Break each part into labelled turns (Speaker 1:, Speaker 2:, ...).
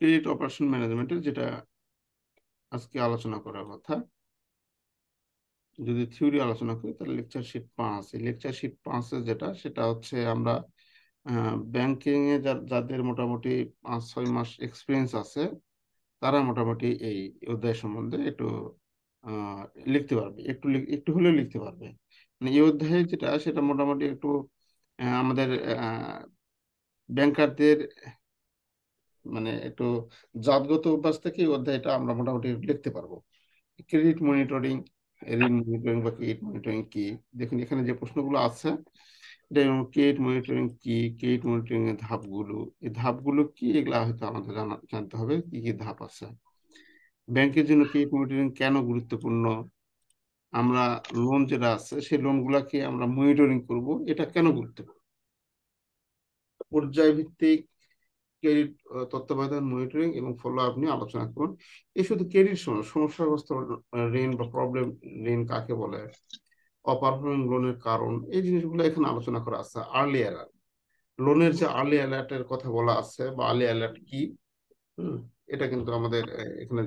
Speaker 1: Credit operation ম্যানেজমেন্টের যেটা আজকে আলোচনা করার কথা, যদি থিওরি আলোচনা করি, তাহলে লেকচার শিট পাঁচ, এই লেকচার শিট পাঁচে যেটা, সেটা হচ্ছে আমরা ব্যাংকিং এ যাদের মোটামুটি পাঁচ, ছয় মাস এক্সপিরিয়েন্স আছে, তারা মোটামুটি এই অধ্যায় সম্বন্ধে একটু লিখতে পারবে। একটু একটু হলেও লিখতে পারবে। মানে এই অধ্যায়ে যেটা, সেটা মোটামুটি একটু আমাদের ব্যাংকারদের মানে একটু জাতগত অভ্যাস থেকে এই অধ্যায়টা আমরা মোটামুটি লিখতে পারব। ক্রেডিট মনিটরিং ঋণ মনিটরিং বা ক্রেডিট মনিটরিং কি? দেখুন, এখানে যে প্রশ্নগুলো আছে ক্রেডিট মনিটরিং কি ক্রেডিট মনিটরিং এর ধাপগুলো, এই ধাপগুলো কি? এগুলা হয়তো আমাদের জানা, জানতে হবে কি কি ধাপ আছে। ব্যাংকের জন্য ক্রেডিট মনিটরিং কেন গুরুত্বপূর্ণ? আমরা লোন যেটা আছে, সেই লোনগুলাকে আমরা মনিটরিং করব, এটা কেন গুরুত্বপূর্ণ? পর্যায় ভিত্তিক ক্রেডিট তত্ত্বাবধান, মনিটরিং এবং ফলো আপ নিয়ে আলোচনা করুন। এই শুধু ক্রেডিট সমস্যাগ্রস্ত ঋণ বা প্রবলেম ঋণ কাকে বলে? অপারফর্মিং লোনের কারণ, এই জিনিসগুলো এখানে আলোচনা করা আছে। আর্লি অ্যালার্ট লোনের যে আর্লি অ্যালার্টের কথা বলা আছে বা আর্লি অ্যালার্ট কি? এটা কিন্তু আমাদের এখানে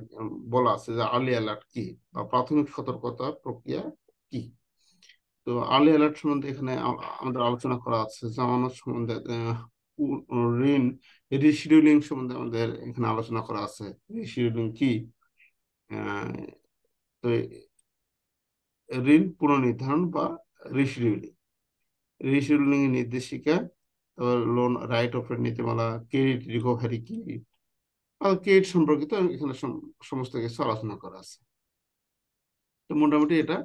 Speaker 1: বলা আছে যে আর্লি অ্যালার্ট কি বা প্রাথমিক সতর্কতা প্রক্রিয়া কি? তো আর্লি অ্যালার্ট সম্বন্ধে এখানে আমাদের আলোচনা করা আছে। জামানত সম্বন্ধে ঋণ রিশিডিউলিং সম্বন্ধে আমাদের এখানে আলোচনা করা আছে। রিশিডিউলিং কি? তো ঋণ পুনর্নির্ধারণ বা রিশিডিউলিং রিশিডিউলিং এর নির্দেশিকা, তারপর লোন রাইট অফ নীতিমালা ক্রেডিট রিকভারি কি ক্রেডিট সম্পর্কিত এখানে সমস্ত কিছু আলোচনা করা আছে। তো মোটামুটি এটা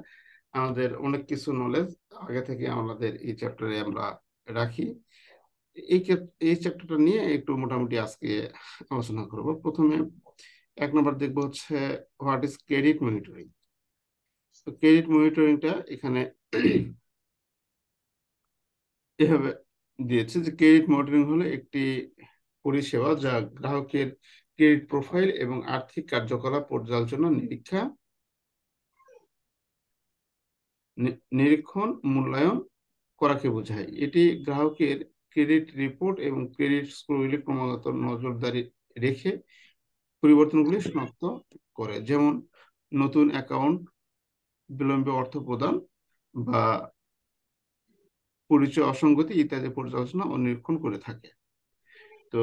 Speaker 1: আমাদের অনেক কিছু নলেজ আগে থেকে আমাদের এই চ্যাপ্টারে আমরা রাখি। এই এই চ্যাপ্টারটা নিয়ে একটু মোটামুটি আজকে আলোচনা করব। প্রথমে এক নম্বর দেখব হচ্ছে হোয়াট ইজ ক্রেডিট মনিটরিং তো ক্রেডিট মনিটরিংটা এখানে এভাবে দিয়েছে যে ক্রেডিট মনিটরিং হলো একটি পরিষেবা যা গ্রাহকের ক্রেডিট প্রোফাইল এবং আর্থিক কার্যকলাপ পর্যালোচনা, নিরীক্ষা নিরীক্ষণ, মূল্যায়ন করাকে বোঝায়। এটি গ্রাহকের ক্রেডিট রিপোর্ট এবং ক্রেডিট স্কোরগুলি ক্রমাগত নজরদারি রেখে পরিবর্তনগুলি শনাক্ত করে। যেমন নতুন অ্যাকাউন্ট বিলম্বে অর্থ প্রদান বা পরিচয় অসঙ্গতি ইত্যাদি পর্যালোচনা ও নিরীক্ষণ করে থাকে। তো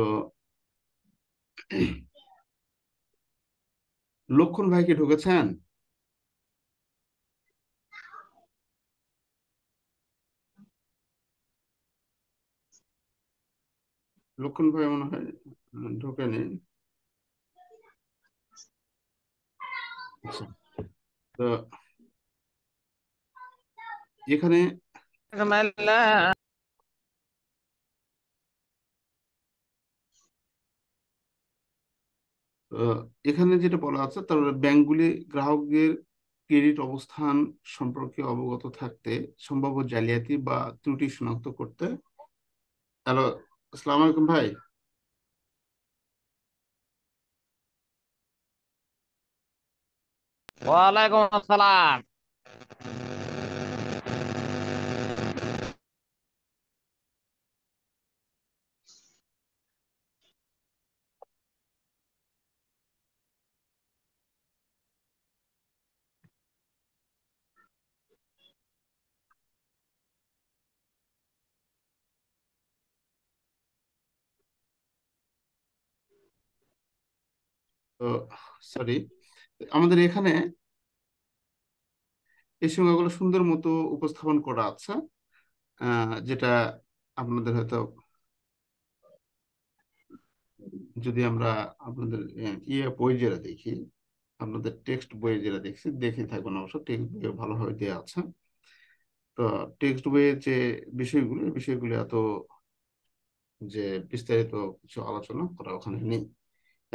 Speaker 1: লক্ষণ ভাই কি ঢুকেছেন? লক্ষণ ভাই মনে হয় ঢোকেনি আচ্ছা। তো এখানে এখানে যেটা বলা আছে তার ব্যাংকগুলি গ্রাহকদের ক্রেডিট অবস্থান সম্পর্কে অবগত থাকতে সম্ভাব্য জালিয়াতি বা ত্রুটি শনাক্ত করতে আসসালামু আলাইকুম ভাই।
Speaker 2: ওয়ালাইকুম আসসালাম।
Speaker 1: সরি আমাদের এখানে এই সংজ্ঞাগুলো সুন্দর মতো উপস্থাপন করা আছে যেটা আপনাদের হয়তো যদি আমরা আপনাদের ইয়ে বই যেটা দেখি, আপনাদের টেক্সট বই যেটা দেখছি, দেখে থাকবেন অবশ্য, টেক্সট বইয়ে ভালোভাবে দেওয়া আছে। তো, টেক্সট বইয়ের যে বিষয়গুলো বিষয়গুলো এত যে বিস্তারিত কিছু আলোচনা করা ওখানে নেই।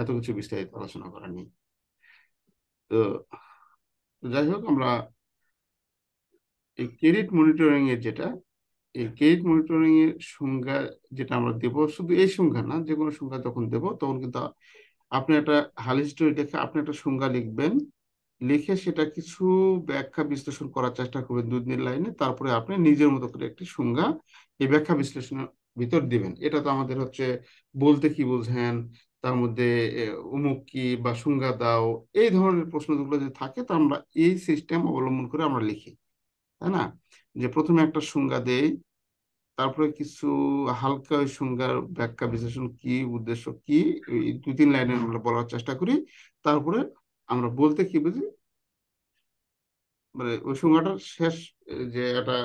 Speaker 1: এত কিছু বিস্তারিত আলোচনা করা নেই। তো যাই হোক, আমরা এই ক্রেডিট মনিটরিং এর যেটা, এই ক্রেডিট মনিটরিং এর সংজ্ঞা যেটা আমরা দেব, শুধু এই সংজ্ঞা না, যে কোনো সংজ্ঞা যখন দেব, তখন কিন্তু আপনি একটা হাল হিস্টোরি দেখে আপনি একটা সংজ্ঞা লিখবেন, লিখে সেটা কিছু ব্যাখ্যা বিশ্লেষণ করার চেষ্টা করবেন দুই দিনের লাইনে, তারপরে আপনি নিজের মতো করে একটি সংজ্ঞা এই ব্যাখ্যা বিশ্লেষণের ভিতর দিবেন। এটা তো আমাদের হচ্ছে বলতে কি বুঝেন তার মধ্যে অমুক কি বা সংজ্ঞা দাও এই ধরনের প্রশ্নগুলো যদি থাকে, তো আমরা এই সিস্টেম অবলম্বন করে আমরা লিখি, তাই না? যে প্রথমে একটা সংজ্ঞা দেই, তারপরে কিছু হালকা ওই সংজ্ঞার ব্যাখ্যা বিশ্লেষণ কি, উদ্দেশ্য কি দুই তিন লাইনে আমরা বলার চেষ্টা করি, তারপরে আমরা বলতে কি বুঝি? মানে ওই সংজ্ঞাটার শেষ যে একটা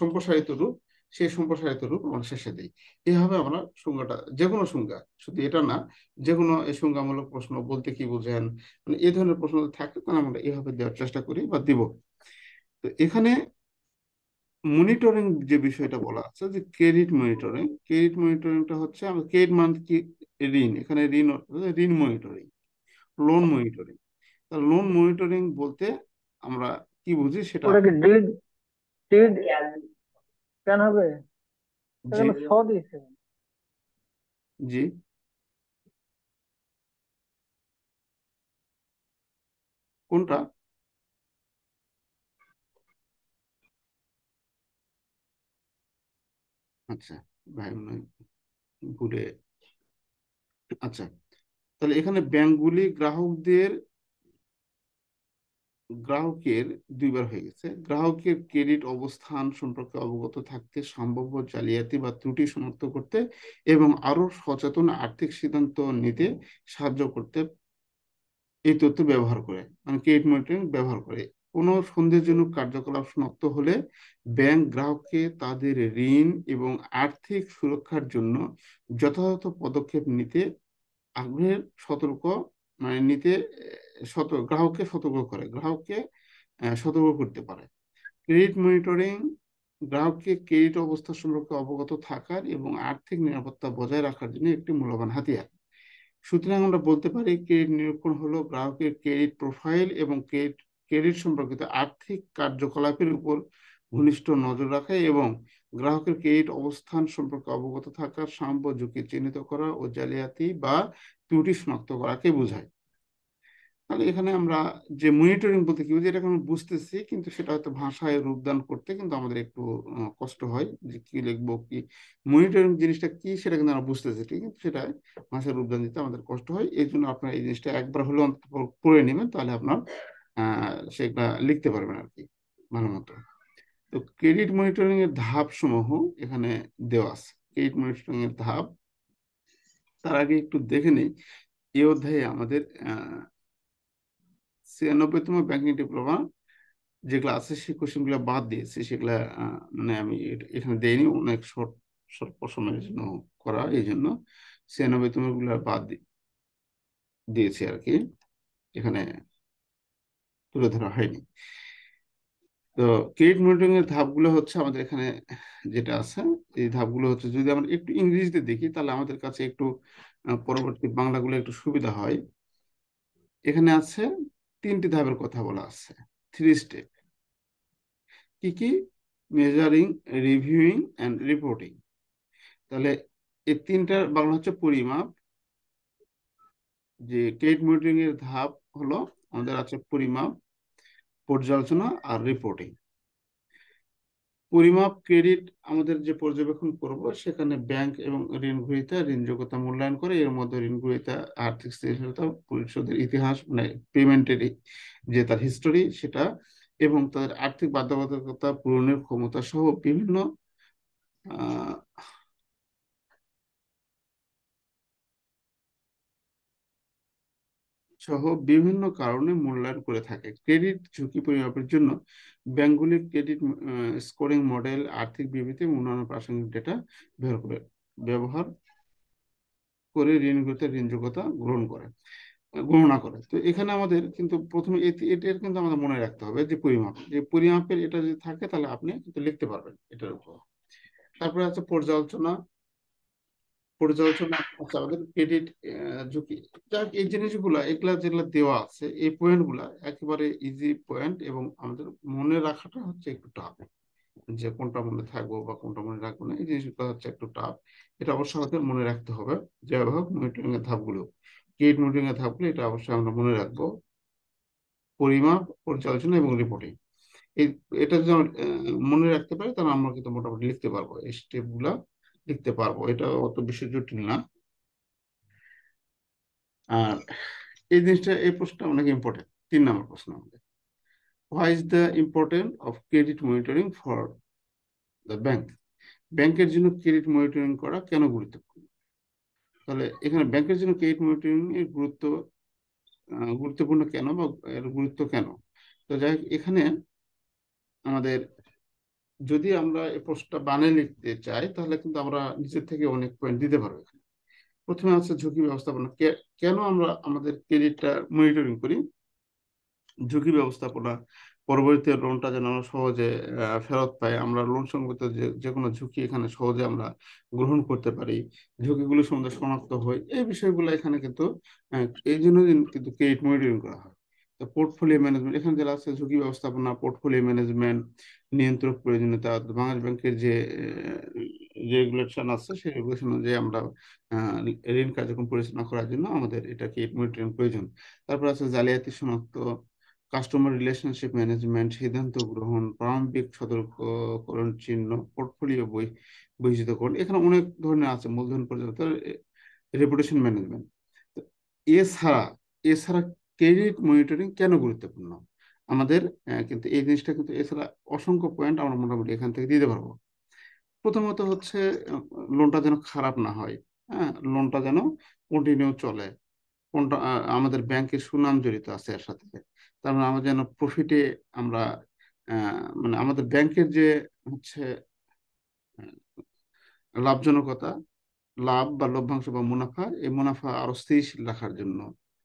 Speaker 1: সম্প্রসারিত রূপ সেই সম্প্রসারিত রূপ আমরা শেষে দিই। এইভাবে আমরা সংজ্ঞাটা যে কোনো সংজ্ঞা শুধু এটা না যে কোনো এই সংজ্ঞামূলক প্রশ্ন বলতে কি বুঝেন মানে এই ধরনের প্রশ্ন থাকে তাহলে আমরা এইভাবে দেওয়ার চেষ্টা করি বা দিব। তো এখানে মনিটরিং যে বিষয়টা বলা আছে যে ক্রেডিট মনিটরিং ক্রেডিট মনিটরিংটা হচ্ছে আমরা ক্রেডিট মানে কি ঋণ এখানে ঋণ ঋণ মনিটরিং লোন মনিটরিং তা লোন মনিটরিং বলতে আমরা কি বুঝি সেটা
Speaker 3: কেন হবে?
Speaker 1: জি।
Speaker 3: এখানে ছ দিয়েছে
Speaker 1: জি। কোনটা? আচ্ছা ভাই মনে ভুলে আচ্ছা তাহলে এখানে ব্যাংকগুলি গ্রাহকদের গ্রাহকের দুইবার হয়ে গেছে। গ্রাহকের ক্রেডিট অবস্থান সম্পর্কে অবগত থাকতে, সম্ভাব্য জালিয়াতি বা ত্রুটি শনাক্ত করতে এবং আরও সচেতন আর্থিক সিদ্ধান্ত নিতে সাহায্য করতে এই তথ্য ব্যবহার করে মানে ক্রেডিট মনিটরিং ব্যবহার করে। কোনো সন্দেহজনক কার্যকলাপ শনাক্ত হলে ব্যাংক গ্রাহককে তাদের ঋণ এবং আর্থিক সুরক্ষার জন্য যথাযথ পদক্ষেপ নিতে, আগ্রহের সতর্ক মানে নিতে সতর্ক গ্রাহককে সতর্ক করে, গ্রাহককে সতর্ক করতে পারে। ক্রেডিট মনিটরিং, গ্রাহককে ক্রেডিট অবস্থা সম্পর্কে অবগত থাকার এবং আর্থিক নিরাপত্তা বজায় রাখার জন্য একটি মূল্যবান হাতিয়ার। সুতরাং আমরা বলতে পারি, ক্রেডিট নিরীক্ষণ হলো গ্রাহকের ক্রেডিট প্রোফাইল এবং ক্রেডিট ক্রেডিট সম্পর্কিত আর্থিক কার্যকলাপের উপর ঘনিষ্ঠ নজর রাখা এবং গ্রাহকের ক্রেডিট অবস্থান সম্পর্কে অবগত থাকার সাম্য ঝুঁকি চিহ্নিত করা ও জালিয়াতি বা ত্রুটি শনাক্ত করাকে বোঝায়। তাহলে এখানে আমরা যে মনিটরিং বলতে কি এটা আমরা বুঝতেছি, কিন্তু সেটা হয়তো ভাষায় রূপদান করতে কিন্তু আমাদের একটু কষ্ট হয় যে কি লিখব, কি মনিটরিং জিনিসটা কি সেটা কিন্তু আমরা বুঝতেছি, ঠিক কিন্তু সেটা ভাষায় রূপদান দিতে আমাদের কষ্ট হয়। এই জন্য আপনার এই জিনিসটা একবার হলেও পড়ে নেবেন, তাহলে আপনার সেটা লিখতে পারবেন আর কি, ভালো মতো। তো ক্রেডিট মনিটরিং এর ধাপ সমূহ এখানে দেওয়া আছে। ক্রেডিট মনিটরিং এর ধাপ, তার আগে একটু দেখে নেই, এই অধ্যায়ে আমাদের ছিয়ানব্বইতম ব্যাংকিং ডিপ্লোমা যেগুলো আছে সেই কোশ্চেনগুলো বাদ দিয়েছি, সেগুলা মানে আমি এখানে দেইনি, অনেক শর্ট স্বল্প সময়ের জন্য করা এই জন্য ছিয়ানব্বইতমগুলো বাদ দিয়েছি আর কি। এখানে তুলে ধরা হয়নি। তো ক্রেডিট মনিটরিং এর ধাপগুলো হচ্ছে আমাদের এখানে যেটা আছে, এই ধাপগুলো হচ্ছে যদি আমরা একটু ইংরেজিতে দেখি, তাহলে আমাদের কাছে একটু পরবর্তী বাংলাগুলো একটু সুবিধা হয়। এখানে আছে তিনটি ধাপের কথা বলা আছে। থ্রি স্টেপ কি কি? মেজারিং রিভিউইং অ্যান্ড রিপোর্টিং তাহলে এই তিনটার বাংলা হচ্ছে পরিমাপ। যে ক্রেডিট মনিটরিং এর ধাপ হলো, আমাদের আছে পরিমাপ, পর্যালোচনা আর রিপোর্টিং পরিমাপ, ক্রেডিট আমাদের যে পর্যবেক্ষণ করব, সেখানে ব্যাংক এবং ঋণ গ্রহীতা ঋণ যোগ্যতা মূল্যায়ন করে, এর মধ্যে ঋণ গ্রহীতা আর্থিক স্থিতিশীলতা পরিশোধের ইতিহাস মানে পেমেন্টের যে তার হিস্টোরি সেটা, এবং তাদের আর্থিক বাধ্যবাধকতা পূরণের ক্ষমতা সহ বিভিন্ন সহ বিভিন্ন কারণে মূল্যায়ন করে থাকে। ক্রেডিট ঝুঁকি পরিমাপের জন্য ব্যাংকগুলি ক্রেডিট স্কোরিং মডেল আর্থিক বিবৃতি অন্যান্য প্রাসঙ্গিক ডেটা ব্যবহার করে ব্যবহার করে ঋণগ্রহীতার ঋণযোগ্যতা গ্রহণ করে, গণনা করে। তো এখানে আমাদের কিন্তু প্রথমে এটি এটার কিন্তু আমাদের মনে রাখতে হবে যে পরিমাপ। যে পরিমাপের এটা যদি থাকে তাহলে আপনি কিন্তু লিখতে পারবেন এটার উপর। তারপরে আছে পর্যালোচনা পর্যালোচনা আচ্ছা আমাদের ক্রেডিট ঝুঁকি। যাক, এই জিনিসগুলা, এগুলা যেগুলা দেওয়া আছে, এই পয়েন্টগুলা একেবারে ইজি পয়েন্ট এবং আমাদের মনে রাখাটা হচ্ছে একটু টাফ যে কোনটা মনে থাকব বা কোনটা মনে রাখব না, এই জিনিসগুলো হচ্ছে একটু টাফ এটা অবশ্যই আমাদের মনে রাখতে হবে। যাই হোক মনিটরিং এর ধাপগুলো। ক্রেডিট মনিটরিং এর ধাপগুলো, এটা অবশ্যই আমরা মনে রাখব। পরিমাপ, পর্যালোচনা এবং রিপোর্টিং এটা যদি মনে রাখতে পারি, তাহলে আমরা কিন্তু মোটামুটি লিখতে পারব এই স্টেপগুলা। লিখতে পারব, এটা অত বেশি জটিল না। আর এই জিনিসটা, এই প্রশ্নটা অনেক ইম্পর্টেন্ট তিন নম্বর প্রশ্ন আমাদের। Why is the important of credit monitoring for the bank ব্যাংকের জন্য ক্রেডিট মনিটরিং করা কেন গুরুত্বপূর্ণ? তাহলে এখানে ব্যাংকের জন্য ক্রেডিট মনিটরিং এর গুরুত্ব গুরুত্বপূর্ণ কেন বা এর গুরুত্ব কেন? তো যাই এখানে আমাদের যদি আমরা এই প্রশ্নটা বানিয়ে লিখতে চাই, তাহলে কিন্তু আমরা নিজের থেকে অনেক পয়েন্ট দিতে পারব এখানে। প্রথমে আছে ঝুঁকি ব্যবস্থাপনা। কেন আমরা আমাদের ক্রেডিটটা মনিটরিং করি? ঝুঁকি ব্যবস্থাপনা, পরবর্তীতে লোনটা যেন আমরা সহজে ফেরত পাই। আমরা লোন সংক্রান্ত যে যে কোনো ঝুঁকি এখানে সহজে আমরা গ্রহণ করতে পারি। ঝুঁকিগুলো সম্বন্ধে শনাক্ত হয় এই বিষয়গুলো এখানে কিন্তু এই জন্য কিন্তু ক্রেডিট মনিটরিং করা হয়। পোর্টফোলিও ম্যানেজমেন্ট এখানে যেটা আছে ঝুঁকি ব্যবস্থাপনা পোর্টফোলিও ম্যানেজমেন্ট নিয়ন্ত্রক প্রয়োজনীয়তা, বাংলাদেশ ব্যাংকের যে রেগুলেশন আছে, সেই রেগুলেশন অনুযায়ী আমরা ঋণ কার্যক্রম পরিচালনা করার জন্য আমাদের এটাকে মনিটরিং প্রয়োজন। তারপর আছে জালিয়াতি শনাক্ত কাস্টমার রিলেশনশিপ ম্যানেজমেন্ট সিদ্ধান্ত গ্রহণ, প্রারম্ভিক সতর্ককরণ চিহ্ন পোর্টফোলিও বই বৈচিত্র্যকরণ এখানে অনেক ধরনের আছে, মূলধন পর্যন্ত রেপুটেশন ম্যানেজমেন্ট এছাড়া এছাড়া ক্রেডিট মনিটরিং কেন গুরুত্বপূর্ণ? আমাদের কিন্তু এই জিনিসটা কিন্তু এছাড়া অসংখ্য পয়েন্ট আমরা মোটামুটি এখান থেকে দিতে পারব। প্রথমত হচ্ছে লোনটা যেন খারাপ না হয় হ্যাঁ? লোনটা যেন কন্টিনিউ চলে। কোনটা আমাদের ব্যাংকের সুনাম জড়িত আছে এর সাথে। তার মানে আমরা যেন প্রফিটে আমরা মানে আমাদের ব্যাংকের যে হচ্ছে লাভজনকতা, লাভ বা লভ্যাংশ বা মুনাফা, এই মুনাফা আরও স্থিতিশীল রাখার জন্য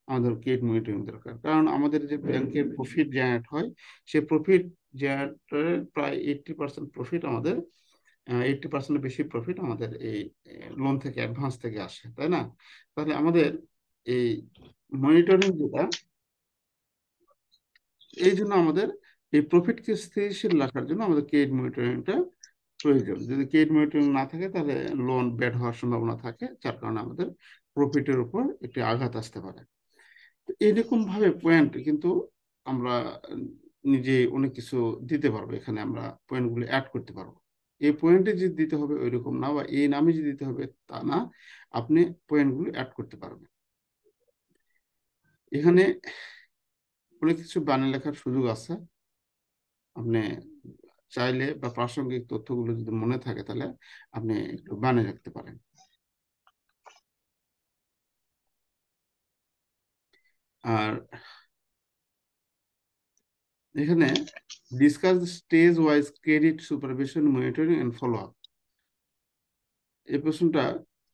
Speaker 1: আমাদের ক্রেডিট মনিটরিং দরকার কারণ আমাদের যে ব্যাংকের প্রফিট জেনারেট হয় সেই প্রফিট জেনারেটের প্রায় এইটটি পার্সেন্ট প্রফিট আমাদের এইটটি পার্সেন্ট বেশি প্রফিট আমাদের এই লোন থেকে অ্যাডভান্স থেকে আসে তাই না? তাহলে আমাদের এই মনিটরিং যেটা এই জন্য আমাদের এই প্রফিটকে স্থিতিশীল রাখার জন্য আমাদের ক্রেডিট মনিটরিংটা প্রয়োজন। যদি ক্রেডিট মনিটরিং না থাকে তাহলে লোন ব্যাড হওয়ার সম্ভাবনা থাকে যার কারণে আমাদের প্রফিটের উপর একটি আঘাত আসতে পারে। এরকম ভাবে পয়েন্ট কিন্তু আমরা নিজে অনেক কিছু দিতে পারব। এখানে আমরা পয়েন্টগুলো অ্যাড করতে পারব। এই পয়েন্টে যে দিতে হবে ওইরকম না বা এই নামে যে দিতে হবে তা না, আপনি পয়েন্টগুলো অ্যাড করতে পারবেন। এখানে অনেক কিছু বানিয়ে লেখার সুযোগ আছে। আপনি চাইলে বা প্রাসঙ্গিক তথ্যগুলো যদি মনে থাকে তাহলে আপনি একটু বানিয়ে রাখতে পারেন। আর এখানে discuss stage wise credit supervision monitoring and follow up এই প্রশ্নটা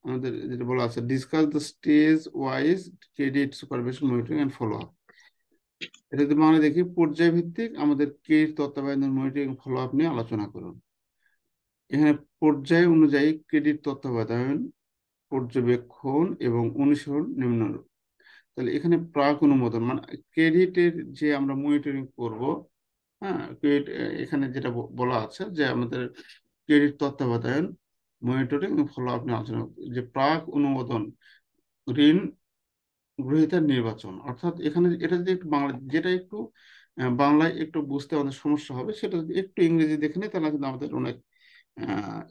Speaker 1: আমাদের যেটা বলা আছে discuss the stage wise credit supervision monitoring and follow up এটা যদি বাংলা দেখি, পর্যায়ভিত্তিক আমাদের ক্রেডিট তত্ত্বাবধান মনিটরিং ফলো আপ নিয়ে আলোচনা করুন। এখানে পর্যায় অনুযায়ী ক্রেডিট তত্ত্বাবধান, পর্যবেক্ষণ এবং অনুসরণ নিম্নরূপ। তাহলে এখানে প্রাক অনুমোদন মানে ক্রেডিটের যে আমরা মনিটরিং করব হ্যাঁ ক্রেডিট, এখানে যেটা বলা আছে যে আমাদের ক্রেডিট তত্ত্বাবধায়ন মনিটরিং ফলো আপ নিয়ে আলোচনা যে প্রাক অনুমোদন, ঋণ গ্রহীতার নির্বাচন, অর্থাৎ এখানে এটা যদি একটু বাংলা, যেটা একটু বাংলায় একটু বুঝতে আমাদের সমস্যা হবে, সেটা যদি একটু ইংরেজি দেখে নিই, তাহলে কিন্তু আমাদের অনেক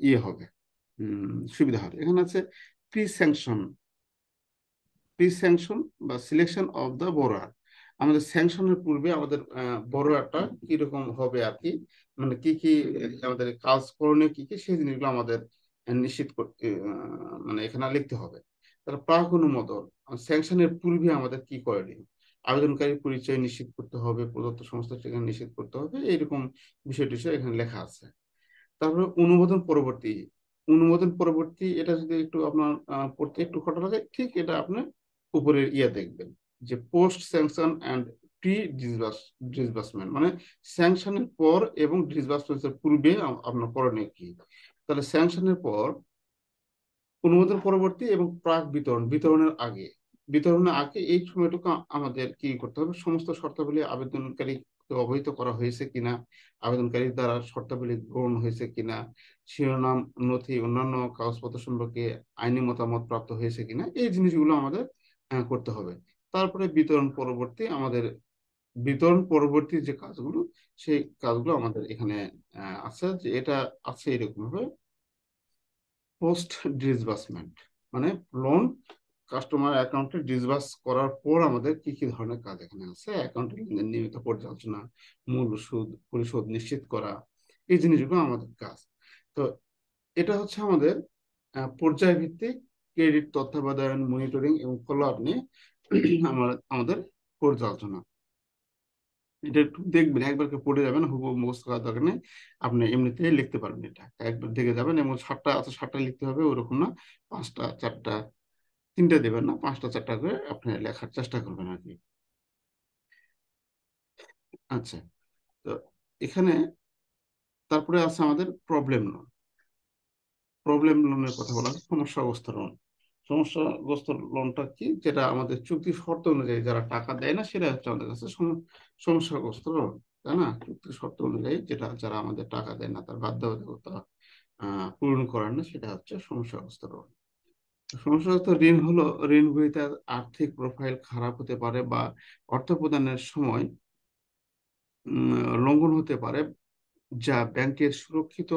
Speaker 1: ইয়ে হবে সুবিধা হবে। এখানে আছে প্রি স্যাংশন প্রি স্যাংশন বা সিলেকশন অফ দ্য বোরার আমাদের স্যাংশনের পূর্বে আমাদের বোরারটা কীরকম হবে আর কি? মানে কি কি আমাদের কাজ করণীয় কি কি, সেই জিনিসগুলো আমাদের নিশ্চিত করতে মানে এখানে লিখতে হবে। তাহলে প্রাক অনুমোদন স্যাংশনের পূর্বে আমাদের কি করণীয় আবেদনকারী পরিচয় নিশ্চিত করতে হবে, প্রদত্ত সমস্ত সেখানে নিশ্চিত করতে হবে, এইরকম বিষয় টিষয় এখানে লেখা আছে। তারপরে অনুমোদন পরবর্তী অনুমোদন পরবর্তী, এটা যদি একটু আপনার পড়তে একটু খটা লাগে, ঠিক এটা আপনি উপরের ইয়ে দেখবেন, যে post sanction and pre disbursement মানে স্যাংশনের পর এবং ডিসবার্সমেন্টের পূর্বে আপনার করণীয় কি। তাহলে স্যাংশনের পর অনুমোদন পরবর্তী এবং প্রাক বিতরণ, বিতরণের আগে বিতরণের আগে এই সময়টুকু আমাদের কি করতে হবে? সমস্ত শর্তাবলী আবেদনকারী অবহিত করা হয়েছে কিনা, আবেদনকারীর দ্বারা শর্তাবলী গ্রহণ হয়েছে কিনা, শিরোনাম, নথি, অন্যান্য কাগজপত্র সম্পর্কে আইনি মতামত প্রাপ্ত হয়েছে কিনা, এই জিনিসগুলো আমাদের করতে হবে। তারপরে বিতরণ পরবর্তী আমাদের, বিতরণ পরবর্তী যে কাজগুলো, সেই কাজগুলো আমাদের এখানে আছে যে এটা আছে এরকম ভাবে পোস্ট ডিসবার্সমেন্ট। মানে লোন কাস্টমার অ্যাকাউন্টে ডিসবার্স করার পর আমাদের কি কি ধরনের কাজ এখানে আছে? অ্যাকাউন্টের লেনদেন, নিয়মিত পর্যালোচনা মূল সুদ, পরিশোধ নিশ্চিত করা, এই জিনিসগুলো আমাদের কাজ। তো এটা হচ্ছে আমাদের পর্যায়ভিত্তিক ক্রেডিট, তত্ত্বাবধান, মনিটরিং এবং ফলো আপ নিয়ে আমাদের পর্যালোচনা এটা একটু দেখবেন একবারকে পড়ে যাবেন, হুবহু মুখস্থ করার দরকার নেই। আপনি এমনিতেই লিখতে পারবেন এটা। একবার দেখে যাবেন এবং সাতটা আছে সাতটা লিখতে হবে, ওরকম না। পাঁচটা, চারটা, তিনটা দেবেন না, পাঁচটা, চারটা করে আপনি লেখার চেষ্টা করবেন আর কি। আচ্ছা তো এখানে তারপরে আছে আমাদের প্রবলেম লোন প্রবলেম লোনের কথা বলা হয় সমস্যাগ্রস্ত লোন সমস্যাগ্রস্ত লোনটা কি? যেটা আমাদের চুক্তি শর্ত অনুযায়ী যারা টাকা দেয় না, সেটা হচ্ছে আমাদের কাছে সমস্যাগ্রস্ত লোন তাই না? চুক্তি শর্ত অনুযায়ী যেটা, যারা আমাদের টাকা দেয় না, তার বাধ্যবাধকতা পূরণ করার না, সেটা হচ্ছে সমস্যাগ্রস্ত লোন সমস্যাগ্রস্ত ঋণ হলো, ঋণ গ্রহীতার আর্থিক প্রোফাইল খারাপ হতে পারে বা অর্থ প্রদানের সময় লঙ্ঘন হতে পারে, যা ব্যাংকের সুরক্ষিত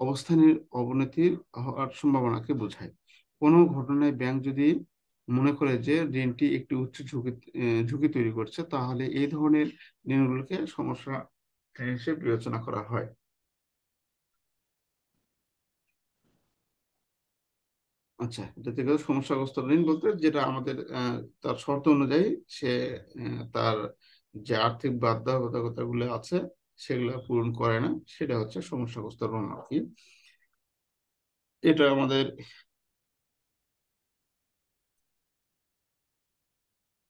Speaker 1: অবস্থানের অবনতির হওয়ার সম্ভাবনাকে বোঝায়। কোনো ঘটনায় ব্যাংক যদি মনে করে যে ঋণটি একটি উচ্চ ঝুঁকি ঝুঁকি তৈরি করছে, তাহলে এই ধরনের ঋণগুলোকে সমস্যা হিসেবে বিবেচনা করা হয়। আচ্ছা থেকে সমস্যাগ্রস্ত ঋণ বলতে যেটা আমাদের তার শর্ত অনুযায়ী সে তার যে আর্থিক বাধ্যবাধকতা গুলো আছে সেগুলো পূরণ করে না, সেটা হচ্ছে সমস্যাগ্রস্ত ঋণ আর কি। এটা আমাদের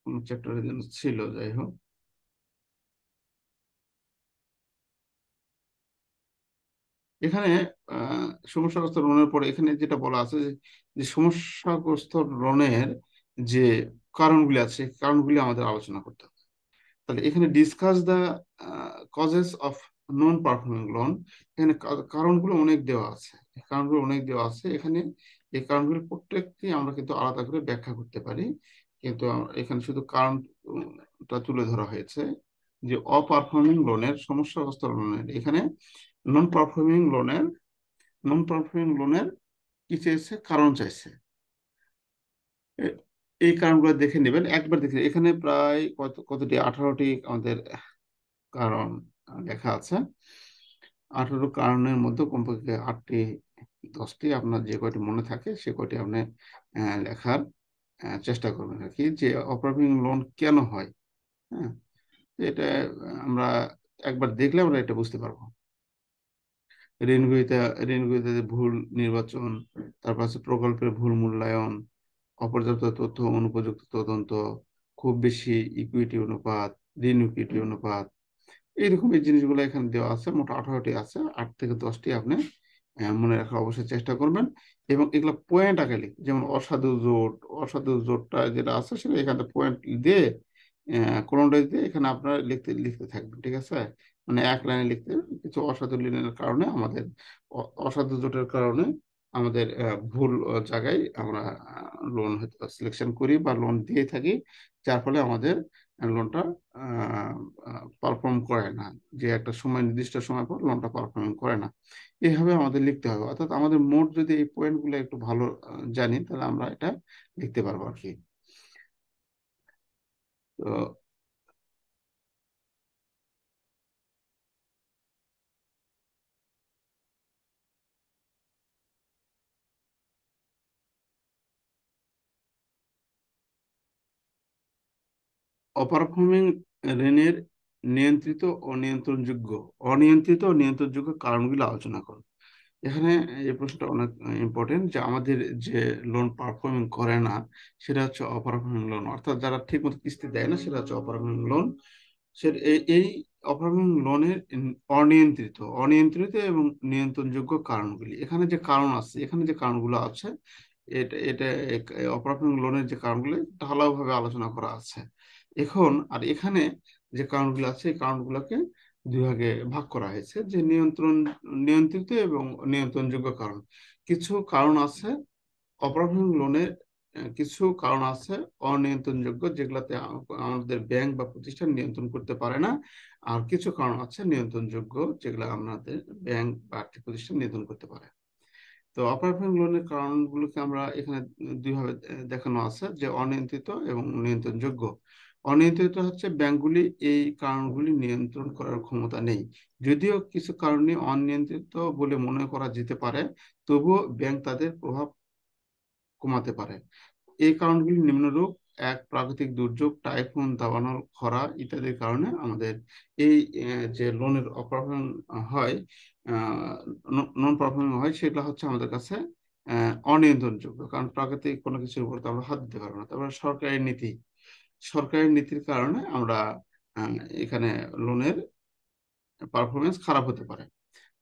Speaker 1: কোন চ্যাপ্টারে যেন ছিল, যাই হোক। এখানে সমস্যাগ্রস্ত লোনের পরে এখানে যেটা বলা আছে যে সমস্যাগ্রস্ত লোনের যে কারণগুলি আছে কারণগুলি আমাদের আলোচনা করতে হবে। তাহলে এখানে discuss the causes of non performing loan এখানে কারণগুলো অনেক দেওয়া আছে। কারণগুলো অনেক দেওয়া আছে। এখানে এই কারণগুলি প্রত্যেকটি আমরা কিন্তু আলাদা করে ব্যাখ্যা করতে পারি। কিন্তু এখানে শুধু কারণটা তুলে ধরা হয়েছে যে অপারফর্মিং লোনের সমস্যাগ্রস্ত লোনের এখানে নন পারফর্মিং লোনের নন পারফর্মিং লোনের কি চাইছে? কারণ চাইছে। এই কারণগুলো দেখে নেবেন। একবার দেখে এখানে প্রায় কত, কতটি? আঠারোটি আমাদের কারণ লেখা আছে। আঠারো কারণের মধ্যে কমপক্ষে আটটি, দশটি আপনার যে কয়টি মনে থাকে, সে কয়টি আপনি লেখার চেষ্টা করবেন আর কি যে অপারফর্মিং লোন কেন হয় হ্যাঁ? এটা, আমরা একবার দেখলে আমরা এটা বুঝতে পারব। ঋণ গ্রহীতা ঋণ ভুল নির্বাচন, তারপর আছে প্রকল্পের ভুল মূল্যায়ন অপর্যাপ্ত তথ্য, অনুপযুক্ত তদন্ত, খুব বেশি ইকুইটি অনুপাত, ঋণ ইকুইটি অনুপাত, এইরকম এই জিনিসগুলো এখানে দেওয়া আছে, মোট আঠারোটি আছে, আট থেকে দশটি আপনি মনে রাখার অবশ্যই চেষ্টা করবেন। এবং এগুলো পয়েন্ট আগে লিখ যেমন অসাধু জোট, অসাধু জোটটা যেটা আছে সেটা এখানে পয়েন্ট দিয়ে কোনটা দিয়ে এখানে আপনারা লিখতে লিখতে থাকবেন, ঠিক আছে? মানে এক লাইনে লিখতে, কিছু অসাধু লিনের কারণে আমাদের অসাধু জোটের কারণে আমাদের ভুল জায়গায় আমরা লোন হয়তো সিলেকশন করি বা লোন দিয়ে থাকি, যার ফলে আমাদের লোনটা পারফর্ম করে না। যে একটা সময়, নির্দিষ্ট সময় পর লোনটা পারফর্ম করে না। এইভাবে আমাদের লিখতে হবে। অর্থাৎ আমাদের মোট যদি এই পয়েন্টগুলো একটু ভালো জানি, তাহলে আমরা এটা লিখতে পারব আর কি। তো অপারফর্মিং ঋণের নিয়ন্ত্রিত ও নিয়ন্ত্রণযোগ্য, অনিয়ন্ত্রিত ও নিয়ন্ত্রণযোগ্য কারণগুলো আলোচনা করো। এখানে এই প্রশ্নটা অনেক ইম্পর্টেন্ট যে আমাদের যে লোন পারফর্মিং করে না, সেটা হচ্ছে অপারফর্মিং লোন অর্থাৎ যারা ঠিক মতো কিস্তি দেয় না, সেটা হচ্ছে অপারফর্মিং লোন এই অপারফর্মিং লোনের অনিয়ন্ত্রিত অনিয়ন্ত্রিত এবং নিয়ন্ত্রণযোগ্য কারণগুলি। এখানে যে কারণ আছে, এখানে যে কারণগুলো আছে, এটা এটা অপারফর্মিং লোনের যে কারণগুলি, ঢালাওভাবে আলোচনা করা আছে। এখন আর এখানে যে কারণগুলো আছে, এই কারণগুলোকে দুই ভাগে ভাগ করা হয়েছে। যে নিয়ন্ত্রণ, নিয়ন্ত্রিত এবং নিয়ন্ত্রণযোগ্য কারণ। কিছু কারণ আছে অপারেশন লোনের কিছু কারণ আছে অনিয়ন্ত্রণযোগ্য, যেগুলাতে আমাদের ব্যাংক বা প্রতিষ্ঠান নিয়ন্ত্রণ করতে পারে না। আর কিছু কারণ আছে নিয়ন্ত্রণযোগ্য, যেগুলো আমাদের ব্যাংক বা আর্থিক প্রতিষ্ঠান নিয়ন্ত্রণ করতে পারে। তো অপারেশন লোনের কারণগুলোকে আমরা এখানে দুইভাবে দেখানো আছে। যে অনিয়ন্ত্রিত এবং নিয়ন্ত্রণযোগ্য। অনিয়ন্ত্রিত হচ্ছে ব্যাংকগুলি, এই কারণগুলি নিয়ন্ত্রণ করার ক্ষমতা নেই। যদিও কিছু কারণে অনিয়ন্ত্রিত বলে মনে করা যেতে পারে, তবুও ব্যাংক তাদের প্রভাব কমাতে পারে। এই কারণগুলি নিম্নরূপ, এক প্রাকৃতিক দুর্যোগ, টাইফুন, দাবানল, খরা ইত্যাদির কারণে আমাদের এই যে লোনের অপারেশন হয় নন পারফর্মিং হয়, সেগুলো হচ্ছে আমাদের কাছে অনিয়ন্ত্রণযোগ্য। কারণ প্রাকৃতিক কোনো কিছুর উপর তো আমরা হাত দিতে পারব না। তারপরে সরকারি নীতি সরকারি নীতির কারণে আমরা এখানে লোনের পারফরমেন্স খারাপ হতে পারে।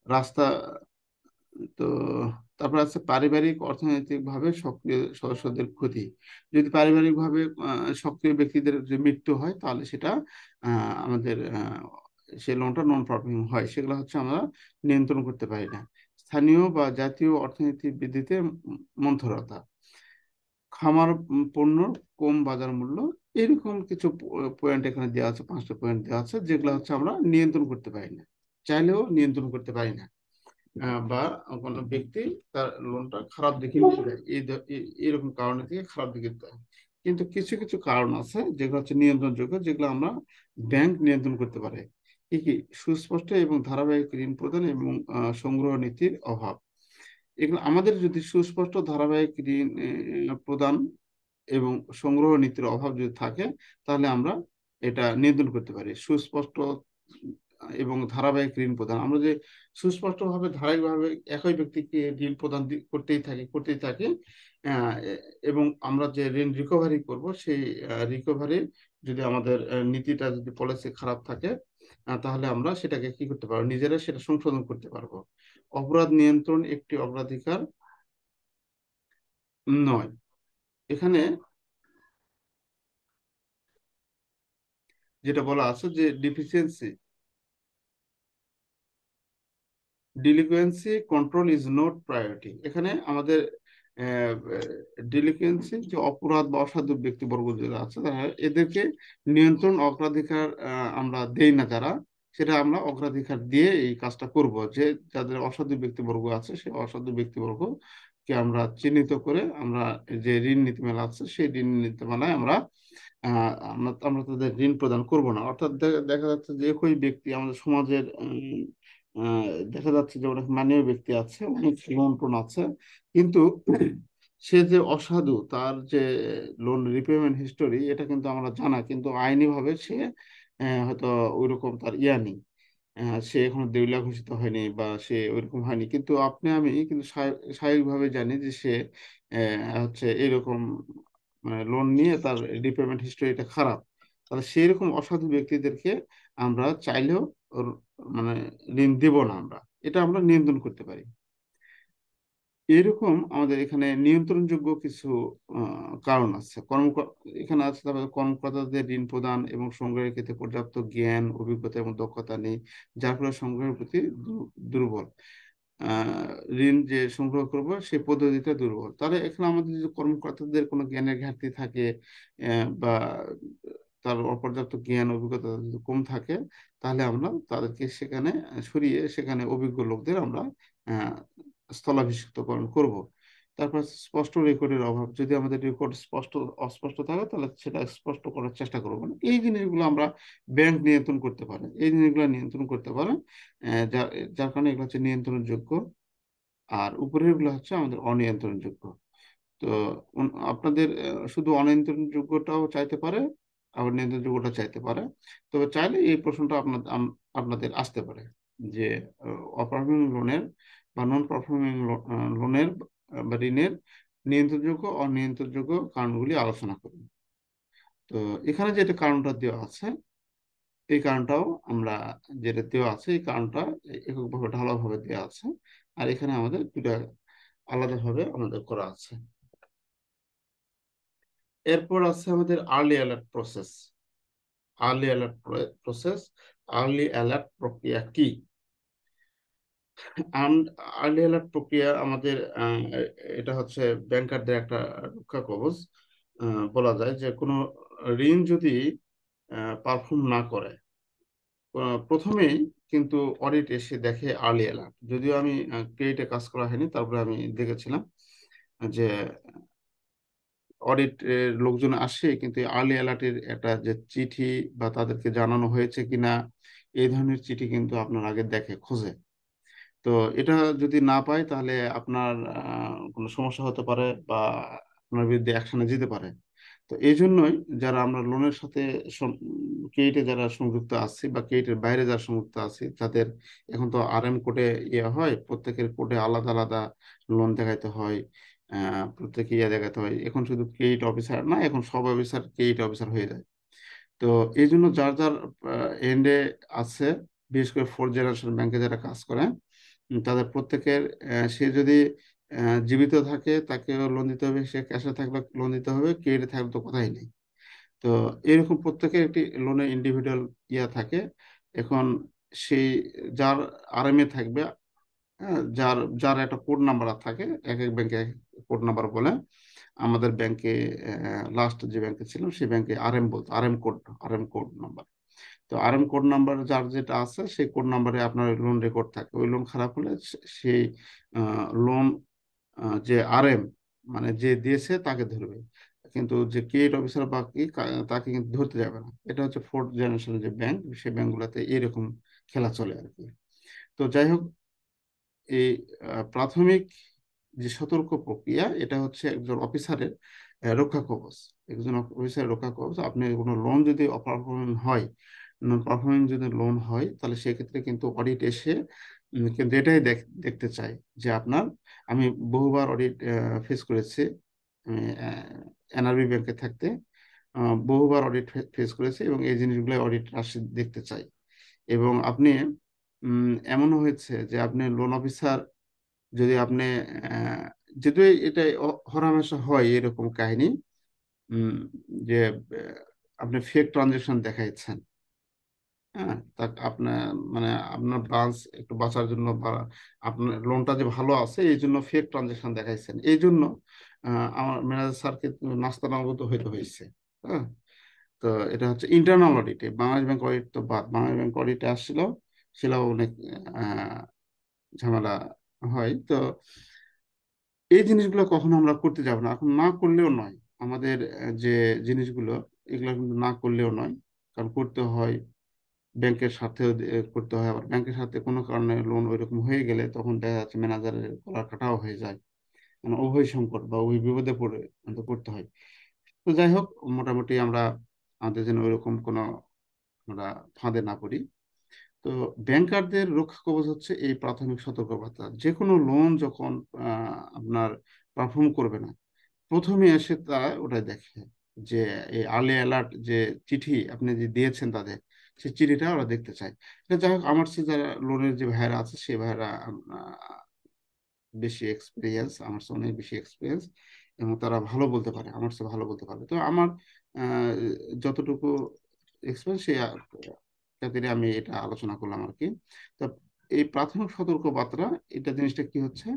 Speaker 1: রাস্তা, তো তারপর আছে পারিবারিক অর্থনৈতিক ভাবে সক্রিয় সদস্যদের ক্ষতি। যদি পারিবারিক ভাবে সক্রিয় ব্যক্তিদের যে মৃত্যু হয়, তাহলে সেটা আমাদের সে লোনটা নন পারফর্মিং হয়, সেগুলো হচ্ছে আমরা নিয়ন্ত্রণ করতে পারি না। স্থানীয় বা জাতীয় অর্থনীতি বৃদ্ধিতে মন্থরতা। খামার পণ্য কম বাজার মূল্য এরকম কিছু পয়েন্ট এখানে দেওয়া আছে, পাঁচটা পয়েন্ট দেওয়া আছে, যেগুলো হচ্ছে আমরা নিয়ন্ত্রণ করতে পারি না। চাইলেও নিয়ন্ত্রণ করতে পারি না। বা কোনো ব্যক্তি তার লোনটা খারাপ দিকে নিয়ে যায়। এরকম কারণে থেকে খারাপ দিকে কিন্তু কিছু কিছু কারণ আছে যেগুলো হচ্ছে নিয়ন্ত্রণযোগ্য, যেগুলো আমরা ব্যাংক নিয়ন্ত্রণ করতে পারে। কি কি? সুস্পষ্ট এবং ধারাবাহিক ঋণ প্রদান এবং সংগ্রহ নীতির অভাব। এগুলো আমাদের যদি সুস্পষ্ট ধারাবাহিক ঋণ প্রদান এবং সংগ্রহ নীতির অভাব যদি থাকে, তাহলে আমরা এটা নিয়ন্ত্রণ করতে পারি। সুস্পষ্ট এবং ধারাবাহিক ঋণ প্রদান। আমরা যে সুস্পষ্টভাবে, ধারাবাহিকভাবে একই ব্যক্তিকে ঋণ প্রদান করতেই থাকি করতেই থাকি এবং আমরা যে ঋণ রিকভারি করব, সেই রিকভারি যদি আমাদের নীতিটা যদি পলিসি খারাপ থাকে তাহলে আমরা সেটাকে কি করতে পারব? নিজেরা সেটা সংশোধন করতে পারব। অপরাধ নিয়ন্ত্রণ একটি অগ্রাধিকার নয়। এখানে যেটা বলা আছে যে deficiency delinquency control is not priority এখানে আমাদের ডিলিকুয়েন্সি যে অপরাধ বা অসাধু ব্যক্তিবর্গ যারা আছে এদেরকে নিয়ন্ত্রণ অগ্রাধিকার আমরা দেই না যারা, সেটা আমরা অগ্রাধিকার দিয়ে এই কাজটা করব যে যাদের অসাধু ব্যক্তিবর্গ আছে সেই অসাধু ব্যক্তিবর্গকে আমরা চিহ্নিত করে আমরা যে ঋণ নীতিমালা আছে, সেই ঋণ নীতিমালায় আমরা আমরা আমরা তাদের ঋণ প্রদান করব না। অর্থাৎ দেখা যাচ্ছে যে একই ব্যক্তি আমাদের সমাজের দেখা যাচ্ছে যে অনেক মানীয় ব্যক্তি আছে, অনেক লোন আছে, কিন্তু সে যে অসাধু, তার যে লোন রিপেমেন্ট হিস্টোরি এটা কিন্তু আমরা জানা, কিন্তু আইনি ভাবে সে হয়তো ওইরকম তার ইয়া নেই। সে এখনও দেউলিয়া ঘোষিত হয়নি বা সে ওইরকম হয়নি। কিন্তু আপনি, আমি কিন্তু স্বাভাবিকভাবে জানি যে সে হচ্ছে এরকম মানে লোন নিয়ে তার রিপেমেন্ট হিস্টোরিটা খারাপ। তাহলে সেই রকম অসাধু ব্যক্তিদেরকে আমরা চাইলেও মানে ঋণ দেব না আমরা। এটা আমরা নিয়ন্ত্রণ করতে পারি। এরকম আমাদের এখানে নিয়ন্ত্রণযোগ্য কিছু কারণ আছে। কর্ম এখানে আছে তারপরে কর্মকর্তাদের ঋণ প্রদান এবং সংগ্রহের ক্ষেত্রে পর্যাপ্ত জ্ঞান, অভিজ্ঞতা এবং দক্ষতা নেই, যার ফলে সংগ্রহের প্রতি দুর্বল। ঋণ যে সংগ্রহ করব সেই পদ্ধতিটা দুর্বল। তাহলে এখানে আমাদের যদি কর্মকর্তাদের কোনো জ্ঞানের ঘাটতি থাকে বা তার অপর্যাপ্ত জ্ঞান, অভিজ্ঞতা যদি কম থাকে, তাহলে আমরা তাদেরকে সেখানে সরিয়ে সেখানে অভিজ্ঞ লোকদের আমরা স্থলাভিষিক্তকরণ করব। তারপর স্পষ্ট রেকর্ডের অভাব, যদি আমাদের রেকর্ড স্পষ্ট, অস্পষ্ট থাকে, তাহলে সেটা স্পষ্ট করার চেষ্টা করব। না এই জিনিসগুলো আমরা ব্যাংক নিয়ন্ত্রণ করতে পারে এই জিনিসগুলো নিয়ন্ত্রণ করতে পারে যার যার কারণে এগুলো হচ্ছে নিয়ন্ত্রণযোগ্য। আর উপরেরগুলো হচ্ছে আমাদের অনিয়ন্ত্রণযোগ্য। তো আপনাদের শুধু অনিয়ন্ত্রণযোগ্যটাও চাইতে পারে, আবার নিয়ন্ত্রণযোগ্যটা চাইতে পারে। তবে চাইলে এই প্রশ্নটা আপনাদের আপনাদের আসতে পারে যে অপারফর্মিং লোনের বা নন পারফর্মিং লোনের বা ঋণের নিয়ন্ত্রণযোগ্য, অনিয়ন্ত্রণযোগ্য কারণগুলি আলোচনা করুন তো এখানে যেটা কারণটা দেওয়া আছে, এই কারণটাও আমরা যেটা দেওয়া আছে, এই কারণটা এককভাবে ঢালাভাবে দেওয়া আছে, আর এখানে আমাদের দুটা আলাদাভাবে আমাদের করা আছে। এরপর আছে আমাদের early alert process early alert process early alert প্রক্রিয়া কি? আর্লি অ্যালার্ট প্রক্রিয়া আমাদের এটা হচ্ছে ব্যাংকারদের একটা রক্ষা কবচ বলা যায় যে কোনো ঋণ যদি পারফর্ম না করে প্রথমেই কিন্তু অডিট এসে দেখে আর্লি অ্যালার্ট যদিও আমি ক্রেডিটে কাজ করা হয়নি, তারপরে আমি দেখেছিলাম যে অডিট লোকজন আসে কিন্তু আর্লি অ্যালার্টের একটা যে চিঠি বা তাদেরকে জানানো হয়েছে কিনা, এই ধরনের চিঠি কিন্তু আপনার আগে দেখে, খোঁজে। তো এটা যদি না পায়, তাহলে আপনার কোনো সমস্যা হতে পারে বা আপনার বিরুদ্ধে অ্যাকশনে যেতে পারে। তো এই জন্যই যারা আমরা লোনের সাথে কেইটে যারা সংযুক্ত আছি বা কেইটের বাইরে যারা সংযুক্ত আছি, তাদের এখন তো আর এম কোডে ইয়ে হয়, প্রত্যেকের কোডে আলাদা আলাদা লোন দেখাইতে হয় প্রত্যেকে ইয়ে দেখাতে হয়। এখন শুধু কেইট অফিসার না, এখন সব অফিসার কেইট অফিসার হয়ে যায়। তো এই জন্য যার যার এন্ডে আছে, বিশেষ করে ফোর্থ জেনারেশন ব্যাংকে যারা কাজ করে তাদের প্রত্যেকের সে যদি জীবিত থাকে তাকে লোন দিতে হবে। সে ক্যাশে থাকলে লোন দিতে হবে ক্রেডিটে থাকলে তো কথাই নেই। তো এরকম প্রত্যেকের একটি লোনের ইন্ডিভিজুয়াল ইয়া থাকে। এখন সেই যার আরএমএ থাকবে হ্যাঁ, যার যার একটা কোড নাম্বার থাকে এক এক ব্যাংকে কোড নাম্বার বলে। আমাদের ব্যাংকে লাস্ট যে ব্যাংকে ছিলাম সেই ব্যাংকে আরএম বলতো RM code RM code number তো আরএম কোড নাম্বার যার যেটা আছে, সেই কোড নাম্বারে আপনার লোন রেকর্ড থাকে। ওই লোন খারাপ হলে সেই লোন যে আরএম মানে যে দিয়েছে তাকে ধরবে। কিন্তু যে ক্রেডিট অফিসার বা কি তাকে কিন্তু ধরতে যাবে না। এটা হচ্ছে ফোর্থ জেনারেশন যে ব্যাংক সেই ব্যাংকগুলোতে এরকম খেলা চলে আর কি। তো যাই হোক, এই প্রাথমিক যে সতর্ক প্রক্রিয়া, এটা হচ্ছে একজন অফিসারের রক্ষা কবচ। একজন অফিসারের রক্ষা কবচ। আপনি কোনো লোন যদি অপারফর্মিং হয় নন পারফর্মিং যদি লোন হয়, তাহলে সেক্ষেত্রে কিন্তু অডিট এসে কিন্তু এটাই দেখ- দেখতে চাই যে আপনার, আমি বহুবার অডিট ফেস করেছি এনআরবি ব্যাংকে থাকতে বহুবার অডিট ফেস করেছি এবং এই জিনিসগুলো অডিট আসে, দেখতে চাই। এবং আপনি এমনও হয়েছে যে আপনি লোন অফিসার যদি আপনি যদিও এটা হরহামেশা হয় এরকম কাহিনী যে আপনি ফেক ট্রানজেকশন দেখাইছেন হ্যাঁ তা আপনার মানে আপনার ব্রাঞ্চ একটু বাঁচার জন্য বা আপনার লোনটা যে ভালো আছে, এই জন্য ফেক ট্রানজেকশন দেখাইছেন। এই জন্য আমার ম্যানেজার স্যারকে নাস্তানাবুদ হইতে হয়েছে হ্যাঁ। তো এটা হচ্ছে ইন্টারনাল অডিটে বাংলাদেশ ব্যাংক অডিট তো বাদ। বাংলাদেশ ব্যাংক অডিটে আসছিল সেটাও অনেক ঝামেলা হয়। তো এই জিনিসগুলো কখনো আমরা করতে যাব না। এখন না করলেও নয়। আমাদের যে জিনিসগুলো, এগুলো কিন্তু না করলেও নয়। কারণ করতে হয় ব্যাংকের সাথেও দে- করতে হয়। আবার ব্যাংকের সাথে কোনো কারণে লোন ওইরকম হয়ে গেলে তখন দেখা যাচ্ছে ম্যানেজারের গলা কাটাও হয়ে যায়। মানে উভয় সংকট বা উভয় বিপদে পড়ে আমাদের করতে হয়। তো যাই হোক, মোটামুটি আমরা আমাদের যেন ওইরকম কোনো আমরা ফাঁদে না পড়ি। তো ব্যাংকারদের রক্ষা কবচ হচ্ছে এই প্রাথমিক সতর্কবার্তা। যে কোনো লোন যখন আপনার পারফর্ম করবে না, প্রথমে এসে তা ওটা দেখে যে এই আর্লি অ্যালার্ট যে চিঠি আপনি যে দিয়েছেন তাদের সেই চিঠিটা ওরা দেখতে চায় এটা যাই হোক আমার সে যারা লোনের যে ভাইরা আছে সে আহ, বেশি এক্সপিরিয়েন্স আমার চেয়ে অনেক বেশি এক্সপিরিয়েন্স এবং তারা ভালো বলতে পারে আমার চেয়ে ভালো বলতে পারে তো আমার যতটুকু এক্সপিরিয়েন্স সেই খাতিরে আমি এটা আলোচনা করলাম আর কি। তো এই প্রাথমিক সতর্কবার্তা এটা জিনিসটা কি হচ্ছে?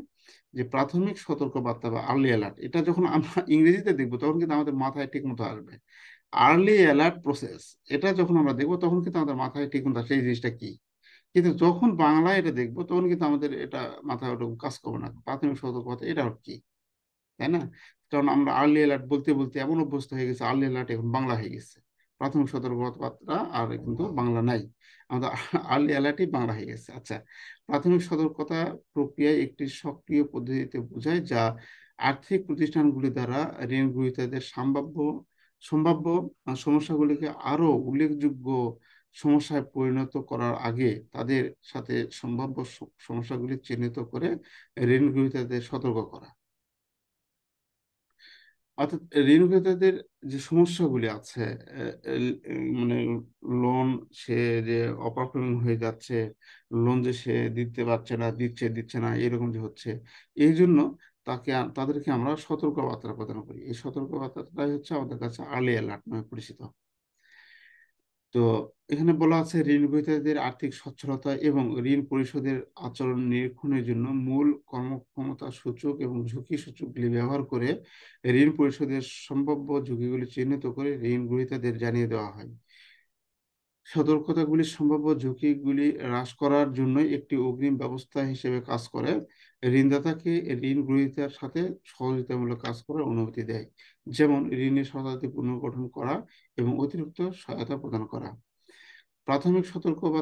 Speaker 1: যে প্রাথমিক সতর্কবার্তা বা আর্লি অ্যালার্ট এটা যখন আমরা ইংরেজিতে দেখব তখন কিন্তু আমাদের মাথায় ঠিক মতো আসবে। আর্লি অ্যালার্ট প্রসেস এটা যখন আমরা দেখব, তখন কিন্তু আমাদের মাথায় ঠিক আসে এই জিনিসটা কি? কিন্তু যখন বাংলায় এটা দেখব, তখন কিন্তু আমাদের এটা মাথায় ওরকম কাজ করবে না। প্রাথমিক সতর্কবার্তা এটা কি? তাই না? কারণ আমরা আর্লি অ্যালার্ট বলতে বলতে এমন অভ্যস্ত হয়ে গেছে আর্লি অ্যালার্ট এখন বাংলা হয়ে গেছে। প্রাথমিক সতর্কবার্তা আর কিন্তু বাংলা নাই। আমাদের আর্লি অ্যালার্টই বাংলা হয়ে গেছে। আচ্ছা প্রাথমিক সতর্কতা প্রক্রিয়ায় একটি সক্রিয় পদ্ধতিতে বোঝায় যা আর্থিক প্রতিষ্ঠানগুলি দ্বারা ঋণ গ্রহীতাদের সম্ভাব্য সম্ভাব্য সমস্যাগুলিকে আরও উল্লেখযোগ্য সমস্যায় পরিণত করার আগে তাদের সাথে সম্ভাব্য সমস্যাগুলি চিহ্নিত করে ঋণ গ্রহীতাদের সতর্ক করা। অর্থাৎ ঋণ গ্রহীতাদের যে সমস্যাগুলি আছে মানে লোন সে যে অপারফর্মিং হয়ে যাচ্ছে লোন যে সে দিতে পারছে না, দিচ্ছে দিচ্ছে না, এরকম যে হচ্ছে, এই জন্য তাকে তাদেরকে আমরা সতর্কবার্তা প্রদান করি। এই সতর্কবার্তাটাই হচ্ছে আমাদের কাছে আর্লি অ্যালার্ট নামে পরিচিত। তো এখানে বলা আছে ঋণ গ্রহীতাদের আর্থিক সচ্ছলতা এবং ঋণ পরিশোধের আচরণ নিরীক্ষণের জন্য মূল কর্মক্ষমতা সূচক এবং ঝুঁকি সূচকগুলি ব্যবহার করে ঋণ পরিশোধের সম্ভাব্য ঝুঁকিগুলি চিহ্নিত করে ঋণ গ্রহীতাদের জানিয়ে দেওয়া হয়। সতর্কতাগুলি সম্ভাব্য ঝুঁকিগুলি হ্রাস করার জন্য একটি অগ্রিম ব্যবস্থা হিসেবে কাজ করে। ঋণদাতাকে ঋণ গ্রহীতার সাথে সহযোগিতামূলক কাজ করার অনুমতি দেয়। যেমন ঋণের শতাব্দী পুনর্গঠন করা এবং অতিরিক্ত সহায়তা প্রদান করা। প্রাথমিক সতর্ক বা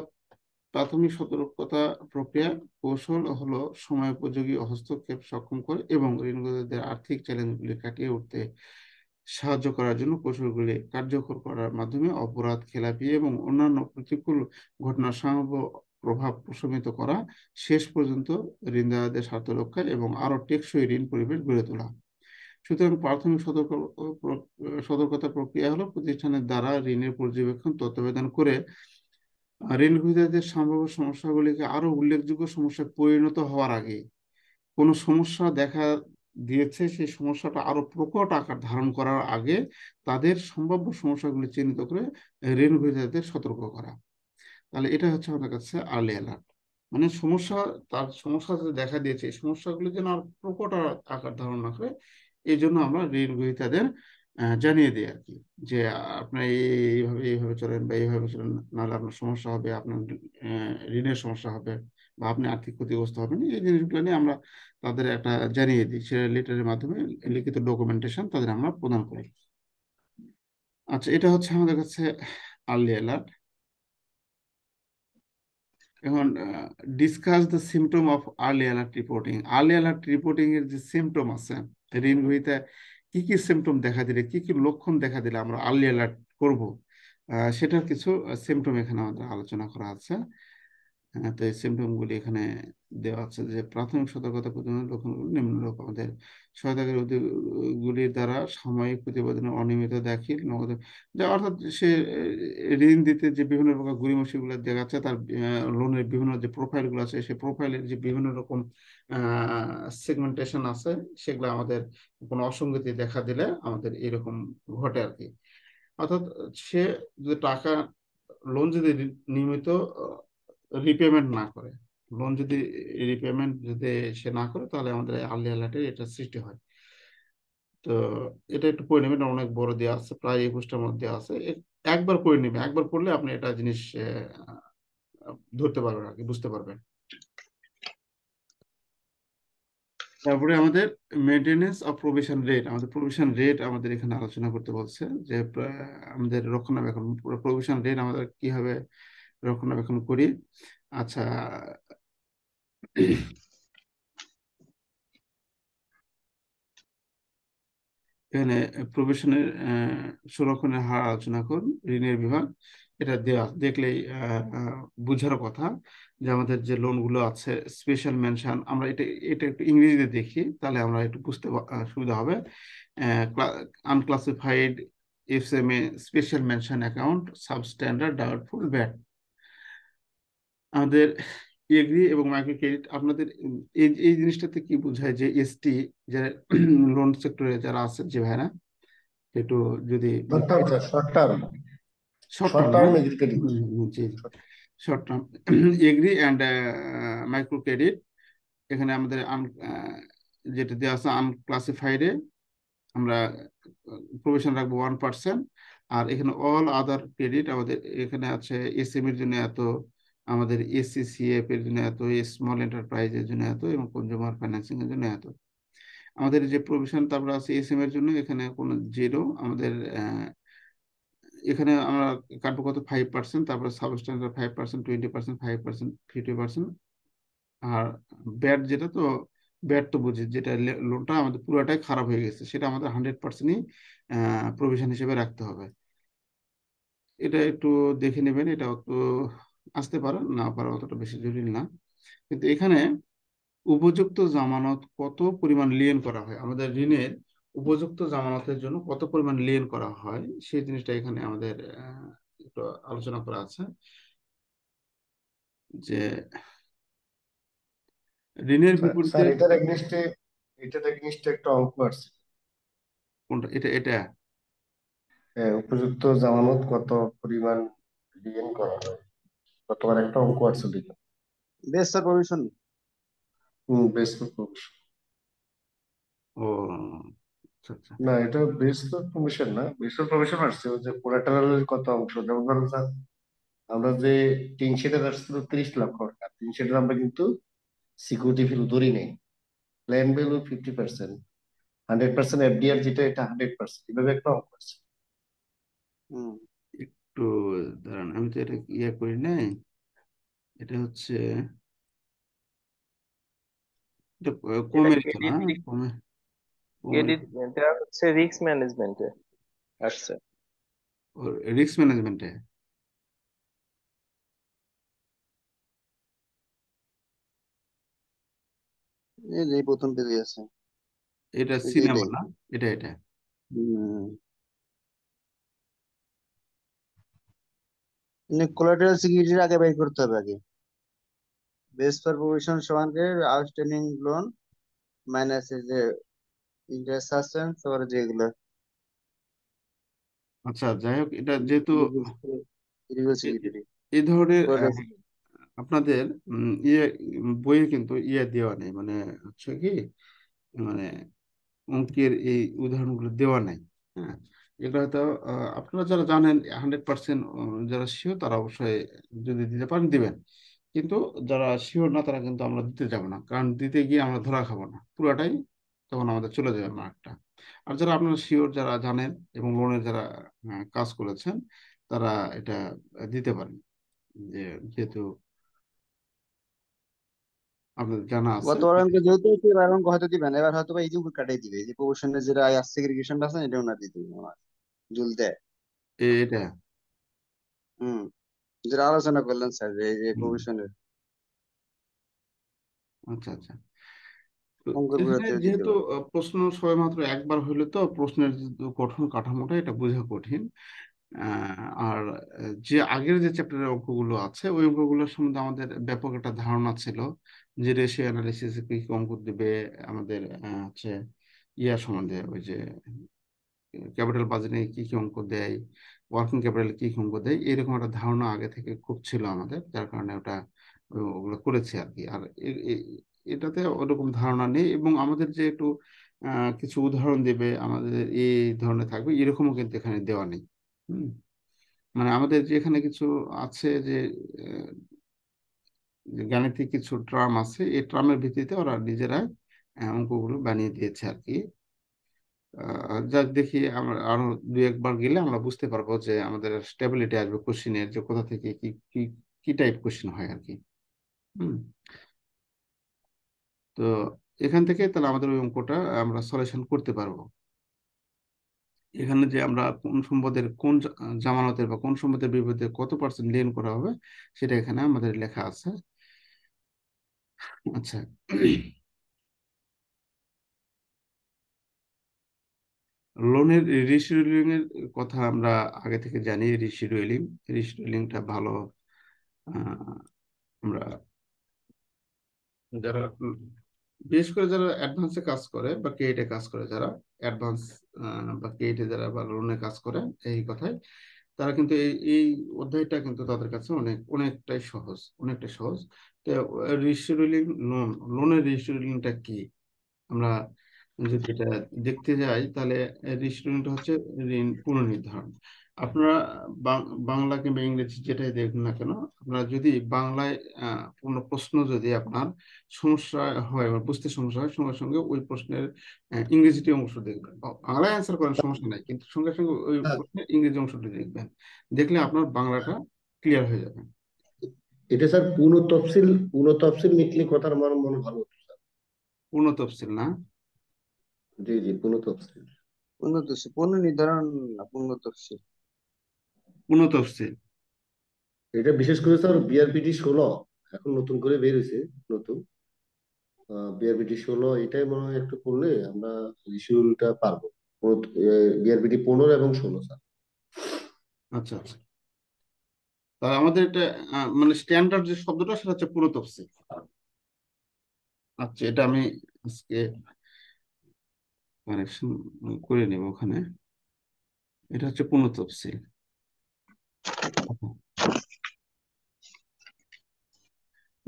Speaker 1: প্রাথমিক সতর্কতা প্রক্রিয়া কৌশল হলো সময়োপযোগী হস্তক্ষেপ সক্ষম করে এবং ঋণগ্রহীতাদের আর্থিক চ্যালেঞ্জগুলি কাটিয়ে উঠতে সাহায্য করার জন্য কৌশলগুলি কার্যকর করার মাধ্যমে অপরাধ, খেলাপি এবং অন্যান্য প্রতিকূল ঘটনার সম্ভাব্য প্রভাব প্রশমিত করা শেষ পর্যন্ত ঋণদাতাদের স্বার্থ রক্ষা এবং আরও টেকসই ঋণ পরিবেশ গড়ে তোলা। সুতরাং প্রাথমিক সতর্ক, সতর্কতা প্রক্রিয়া হলো প্রতিষ্ঠানের দ্বারা ঋণের পর্যবেক্ষণ, তত্ত্বাবধান করে ঋণ গ্রহীতাদের সম্ভাব্য সমস্যাগুলিকে আরও উল্লেখযোগ্য সমস্যায় পরিণত হওয়ার আগে কোনো সমস্যা দেখা দিয়েছে, সেই সমস্যাটা আরও প্রকট আকার ধারণ করার আগে তাদের সম্ভাব্য সমস্যাগুলি চিহ্নিত করে ঋণ গ্রহীতাদের সতর্ক করা। তাহলে এটা হচ্ছে আমাদের কাছে আর্লি অ্যালার্ট মানে সমস্যা, তার সমস্যা দেখা দিয়েছে, এই সমস্যাগুলি যেন আর প্রকট আকার ধারণ না করে, এই জন্য আমরা ঋণ গ্রহীতাদের জানিয়ে দিই আর কি যে আপনার এইভাবে এইভাবে চলেন বা এইভাবে চলেন, নাহলে আপনার সমস্যা হবে, আপনার ঋণের সমস্যা হবে বা আপনি আর্থিক ক্ষতিগ্রস্ত হবেন, এই জিনিসগুলো নিয়ে আমরা তাদের একটা জানিয়ে দিই। সে লেটারের মাধ্যমে লিখিত ডকুমেন্টেশন তাদের আমরা প্রদান করি। আচ্ছা এটা হচ্ছে আমাদের কাছে আর্লি অ্যালার্ট এখন discuss the symptom of early alert reporting early alert reporting এর যে সিমটম আছে ঋণ গ্রহীতা কি কি সিমটম দেখা দিলে, কি কি লক্ষণ দেখা দিলে আমরা আর্লি অ্যালার্ট করব সেটার কিছু সিমটম এখানে আমাদের আলোচনা করা আছে। তো এই সিমটম গুলি এখানে দেওয়া আছে যে প্রাথমিক সতর্কতা প্রতিবেদন লক্ষণগুলো নিম্নরূপ আমাদের সহায়তাকারী উদ্যোগগুলির দ্বারা সাময়িক প্রতিবেদনের অনিয়মিত দাখিল, নগদ যা অর্থাৎ সে ঋণ দিতে যে বিভিন্ন প্রকার গড়িমসিগুলো দেখাচ্ছে, তার লোনের বিভিন্ন যে প্রোফাইলগুলো আছে, সেই প্রোফাইলের যে বিভিন্ন রকম সেগমেন্টেশন আছে, সেগুলো আমাদের কোনো অসঙ্গতি দেখা দিলে আমাদের এরকম ঘটে আর কি। অর্থাৎ সে যদি টাকা লোন যদি নিয়মিত রিপেমেন্ট না করে। লোন যদি রিপেমেন্ট যদি সে না করে, তাহলে আমাদের আর্লি অ্যালার্টের এটা সৃষ্টি হয়। তো এটা একটু পড়ে নেবেন, অনেক বড় দেওয়া আছে, প্রায় একুশটার মধ্যে আছে। একবার পড়ে নেবেন, একবার পড়লে আপনি এটা জিনিস ধরতে পারবেন আর কি, বুঝতে পারবেন। তারপরে আমাদের মেনটেনেন্স অফ প্রভিশন রেট আমাদের প্রভিশন রেট আমাদের এখানে আলোচনা করতে বলছে যে আমাদের রক্ষণাবেক্ষণ প্রভিশন রেট আমাদের কীভাবে রক্ষণাবেক্ষণ করি। আচ্ছা। এখানে প্রবেশনের সুরক্ষণের হার আলোচনা করুন, ঋণের বিভাগ। এটা দেওয়া দেখলেই বুঝার কথা যে আমাদের যে লোনগুলো আছে স্পেশাল মেনশন আমরা এটা এটা একটু ইংরেজিতে দেখি, তাহলে আমরা একটু বুঝতে সুবিধা হবে। Unclassified F M A special mention account substandard doubtful bad আমাদের এগ্রি এবং মাইক্রো ক্রেডিট আপনাদের এই এই জিনিসটাতে কি বোঝায় যে এসটি যারা লোন সেক্টরে যারা আছে যে ভাইরা একটু যদি
Speaker 4: short term
Speaker 1: short term short term agri and micro credit এখানে আমাদের যেটা দেওয়া আছে আনক্লাসিফাইডে আমরা প্রভিশন রাখব ওয়ান পার্সেন্ট আর এখানে অল আদার ক্রেডিট আমাদের এখানে আছে এসএম এর জন্য এত আমাদের এসিসিএফ এর জন্য এত স্মল এন্টারপ্রাইজের জন্য এত এবং কনজিউমার ফাইন্যান্সিং এর জন্য এত। আমাদের যে প্রভিশন তারপর আছে এসএম এর জন্য, এখানে কোনো জিরো আমাদের এখানে আমরা কাটবো কত? ফাইভ পার্সেন্ট তারপরে substandard five percent twenty percent five percent fifty percent আর ব্যাট যেটা তো ব্যাট তো বুঝি, যেটা লোনটা আমাদের পুরোটাই খারাপ হয়ে গেছে, সেটা আমাদের হান্ড্রেড পার্সেন্টই প্রভিশন হিসেবে রাখতে হবে। এটা একটু দেখে নেবেন, এটা তো আসতে পারো না পারো অতটা বেশি জরুরি না। কিন্তু এখানে উপযুক্ত জামানত কত পরিমাণ লিয়েন করা হয়? আমাদের ঋণের উপযুক্ত জামানতের জন্য কত পরিমাণ লিয়েন করা হয়? সেই জিনিসটা এখানে আমাদের একটু আলোচনা করা আছে। যে ঋণের বিপরীতে
Speaker 4: এটার এগনিস্টে এটার এগনিস্টে একটা অঙ্ক আছে।
Speaker 1: কোনটা? এটা এটা?
Speaker 4: হ্যাঁ উপযুক্ত জামানত কত পরিমাণ লিয়েন করা হয়? গতবার একটা অঙ্ক আছে দিকে
Speaker 5: base for provision
Speaker 4: hmm base for provision
Speaker 1: ও আচ্ছা আচ্ছা।
Speaker 4: না এটা বেস ফর প্রভিশন না। বেস ফর প্রভিশন আসছে যে কোলাটারালের কত অংশ? যেমন ধরো স্যার আমরা যে টিন শেডের আসছিল তিরিশ লক্ষ টাকা। টিন শেডের আমরা কিন্তু সিকিউরিটি ভ্যালু ধরি নেই। Plan value fifty percent hundred percent FDR যেটা এটা হান্ড্রেড পার্সেন্ট এভাবে একটা অঙ্ক আছে।
Speaker 5: হুম।
Speaker 1: আমি তো এটা ইয়ে করি নাই। এটা হচ্ছে কমে কমে
Speaker 6: ক্রেডিট এটা হচ্ছে রিস্ক ম্যানেজমেন্টে আসছে।
Speaker 1: রিস্ক ম্যানেজমেন্টে
Speaker 5: এই যে প্রথম পেজে আছে।
Speaker 1: এটা সিনেমা না? এটা এটা?
Speaker 5: কোলাটেরাল সিকিউরিটির আগে বের করতে হবে আগে। বেস ফর প্রভিশন সমানকে আউটস্ট্যান্ডিং লোন মাইনাস যে ইন্টারেস্ট সাসপেন্স তারপরে যেগুলো।
Speaker 1: আচ্ছা যাই হোক এটা যেহেতু এই ধরনের আপনাদের ইয়ে বইয়ে কিন্তু ইয়ে দেওয়া নেই মানে হচ্ছে কি মানে অঙ্কের এই উদাহরণগুলো দেওয়া নাই হ্যাঁ। এগুলো হয়তো আপনারা যারা জানেন হান্ড্রেড পার্সেন্ট যারা শিওর তারা অবশ্যই যদি দিতে পারেন, দিবেন। কিন্তু যারা শিওর না, তারা কিন্তু আমরা দিতে যাব না। কারণ দিতে গিয়ে আমরা ধরা খাব না। পুরাটাই তখন আমাদের চলে যাবে মার্কটা। আর যারা আপনারা শিওর যারা জানেন এবং লোনের যারা কাজ করেছেন, তারা এটা দিতে পারেন। যে, যেহেতু আপনাদের জানা আছে।
Speaker 5: গতবার অঙ্ক যেহেতু এবার অঙ্ক হয়তো দিবেন, এবার হয়তো বা এই যে কাটাই দিবে। যে প্রভিশনের যেটা আয়ার সেগ্রিগেশনটা আছে এটা ওনার দিতে হবে আমার
Speaker 1: এটা
Speaker 5: হুম যেটা আলোচনা করলেন স্যার এই যে
Speaker 1: হুম,
Speaker 5: প্রভিশনের
Speaker 1: আচ্ছা আচ্ছা। যেহেতু প্রশ্ন সবেমাত্র একবার হইলে তো প্রশ্নের গঠন কাঠামোটা এটা বোঝা কঠিন। আর যে আগের যে চ্যাপ্টারের অঙ্কগুলো আছে ওই অঙ্কগুলোর সম্বন্ধে আমাদের ব্যাপক একটা ধারণা ছিল যে রেশিও অ্যানালিসিস কি অঙ্ক দিবে আমাদের হচ্ছে ইয়া সম্বন্ধে ওই যে ক্যাপিটাল বাজেটে কি কি অঙ্ক দেয় ওয়ার্কিং ক্যাপিটাল কি কি অঙ্ক দেয় এরকম একটা ধারণা আগে থেকে খুব ছিল আমাদের যার কারণে ওটা ওগুলো করেছি আর কি। আর এটাতে ওরকম ধারণা নেই এবং আমাদের যে একটু কিছু উদাহরণ দেবে আমাদের এই ধরনের থাকবে এরকমও কিন্তু এখানে দেওয়া নেই। হুম? মানে আমাদের যে এখানে কিছু আছে যে গাণিতিক কিছু ট্রাম আছে এই ট্রামের ভিত্তিতে ওরা নিজেরাই আহ, অঙ্কগুলো বানিয়ে দিয়েছে আর কি। যাক দেখি আমরা আরও দুই একবার গেলে আমরা বুঝতে পারব যে আমাদের স্টেবিলিটি আসবে কোশ্চিনের যে কোথা থেকে কি কি কি টাইপ কোশ্চিন হয় আর কি তো এখান থেকে তাহলে আমাদের ওই অঙ্কটা আমরা সলিউশন করতে পারব। এখানে যে আমরা কোন সম্পদের, কোন জামানতের বা কোন সম্পদের বিরুদ্ধে কত পার্সেন্ট লেন করা হবে, সেটা এখানে আমাদের লেখা আছে। আচ্ছা। লোনের রিশিডিউলিং এর কথা আমরা আগে থেকে জানি রিশিডিউলিং রিশিডিউলিংটা ভালো আমরা যারা, বিশেষ করে যারা অ্যাডভান্সে কাজ করে বা কেইটে কাজ করে, যারা অ্যাডভান্স বা কেইটে যারা বা লোনে কাজ করে, এই কথায় তারা কিন্তু এই এই অধ্যায়টা কিন্তু তাদের কাছে অনেক, অনেকটাই সহজ অনেকটাই সহজ। তো রিশিডিউলিং লোন, লোনের রিশিডিউলিংটা কি? আমরা যদি এটা দেখতে যাই তাহলে রেস্টুরেন্ট হচ্ছে ঋণ পুনর্নির্ধারণ। আপনারা বাংলা কিংবা ইংরেজি যেটাই দেখুন না কেন আপনারা যদি বাংলায় কোনো প্রশ্ন যদি আপনার সমস্যা হয় বা বুঝতে সমস্যা হয় সঙ্গে সঙ্গে ওই প্রশ্নের ইংরেজিটি অংশ দেখবেন। বাংলায় অ্যান্সার করেন সমস্যা নাই কিন্তু সঙ্গে সঙ্গে ওই
Speaker 4: হ্যাঁ,
Speaker 1: প্রশ্নের ইংরেজি অংশটি দেখবেন। দেখলে আপনার বাংলাটা ক্লিয়ার হয়ে যাবে।
Speaker 4: এটা স্যার পূর্ণ তফসিল পুনঃ তফসিল লিখলে কথার মনে ভালো হতো স্যার।
Speaker 1: পূর্ণ তফসিল না?
Speaker 4: জি জি পূর্ণ তফসিল।
Speaker 5: পূর্ণ তফসিল পূর্ণ নির্ধারণ না পূর্ণ তফসিল?
Speaker 1: পূর্ণ তফসিল।
Speaker 4: এটা বিশেষ করে স্যার বিআরপিটি ষোলো এখন নতুন করে বের হয়েছে নতুন। বিআরপিটি ষোলো এটাই মনে হয় একটু করলে আমরা শিডিউলটা পারব। বিআরপিটি পনেরো এবং ষোলো স্যার।
Speaker 1: আচ্ছা আচ্ছা। তাহলে আমাদের এটা মানে স্ট্যান্ডার্ড যে শব্দটা সেটা হচ্ছে পুরো তফসিল। আচ্ছা এটা আমি আজকে কারেকশন করে নেব ওখানে। এটা হচ্ছে পূর্ণ তফসিল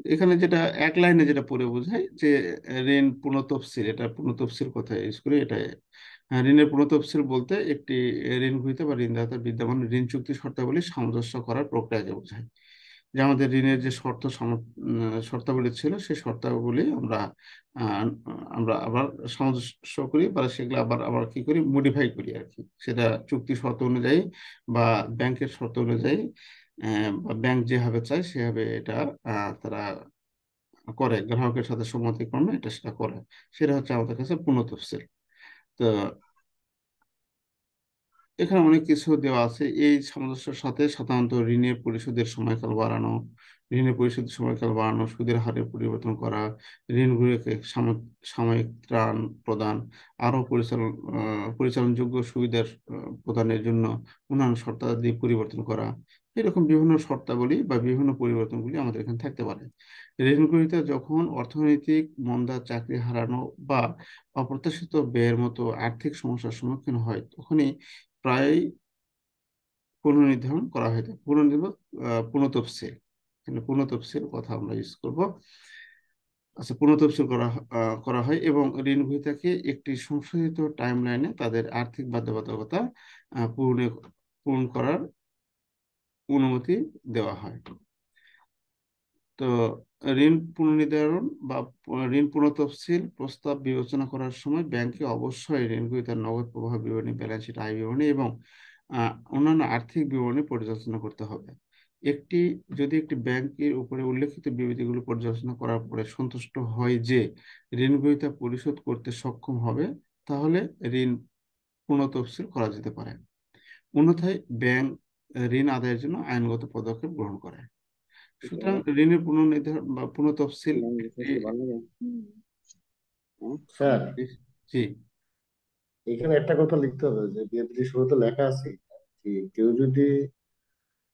Speaker 1: এখানে যেটা এক লাইনে যেটা পড়ে বোঝায় যে ঋণ পূর্ণ তফসিল এটা পূর্ণ তফসিল কথা ইউজ করে? এটা হ্যাঁ, ঋণের পুনঃতফসিল বলতে একটি ঋণ গ্রহীতা বা ঋণদাতার বিদ্যমান ঋণ চুক্তি শর্তাবলী সামঞ্জস্য করার প্রক্রিয়াকে বোঝায়। যে আমাদের ঋণের যে শর্ত শর্তাবলী ছিল, সেই শর্তাবলী আমরা আমরা আবার সামঞ্জস্য করি বা সেগুলো আবার আবার কি করি? মডিফাই করি আর কি। সেটা চুক্তি শর্ত অনুযায়ী বা ব্যাংকের শর্ত অনুযায়ী বা ব্যাংক যেভাবে চায় সেভাবে এটা তারা করে, গ্রাহকের সাথে সম্মতিক্রমে এটা সেটা করে। সেটা হচ্ছে আমাদের কাছে পুনঃতফসিল তো এখানে অনেক কিছু দেওয়া আছে। এই সামঞ্জস্যের সাথে সাধারণত ঋণের পরিশোধের সময়কাল বাড়ানো, ঋণের পরিশোধের সময়কাল বাড়ানো, সুদের হারের পরিবর্তন করা, ঋণগুলোকে সাম- সাময়িক ত্রাণ প্রদান, আরও পরিচালন পরিচালনযোগ্য সুবিধার প্রদানের জন্য অন্যান্য শর্তাদি পরিবর্তন করা। এরকম বিভিন্ন শর্তাবলী বা বিভিন্ন পরিবর্তনগুলি আমাদের এখানে থাকতে পারে। ঋণগুলিতে যখন অর্থনৈতিক মন্দা চাকরি হারানো বা অপ্রত্যাশিত ব্যয়ের মতো আর্থিক সমস্যার সম্মুখীন হয়, তখনই প্রায়ই পুনর্নির্ধারণ করা হয়ে থাকে। পুনর্নির্ধারণ পুনঃতফসিল। এখানে পুনঃতফসিল কথা আমরা ইউজ করব। আচ্ছা পুনঃতফসিল করা করা হয় এবং ঋণ গ্রহীতাকে একটি সংশোধিত টাইম লাইনে তাদের আর্থিক বাধ্যবাধকতা পূরণে, পূরণ করার অনুমতি দেওয়া হয়। তো ঋণ পুনর্নির্ধারণ বা ঋণ পুনঃতফসিল প্রস্তাব বিবেচনা করার সময় ব্যাংকে অবশ্যই ঋণ গ্রহীতার নগদ প্রবাহ বিবরণী ব্যালেন্স শিট আয় বিবরণী এবং অন্যান্য আর্থিক বিবরণী পর্যালোচনা করতে হবে। একটি, যদি একটি ব্যাংকের উপরে উল্লেখিত বিবৃতিগুলো পর্যালোচনা করার পরে সন্তুষ্ট হয় যে ঋণ গ্রহীতা পরিশোধ করতে সক্ষম হবে, তাহলে ঋণ পুনঃতফসিল করা যেতে পারে। অন্যথায় ব্যাংক ঋণ আদায়ের জন্য আইনগত পদক্ষেপ গ্রহণ করে। সুতরাং ঋণের পুনর্নির্ধারণ বা পুনঃতফসিল
Speaker 4: স্যার
Speaker 1: জি।
Speaker 4: এখানে একটা কথা লিখতে হবে যে বিএনপি শুরুতে লেখা আছে যে কেউ যদি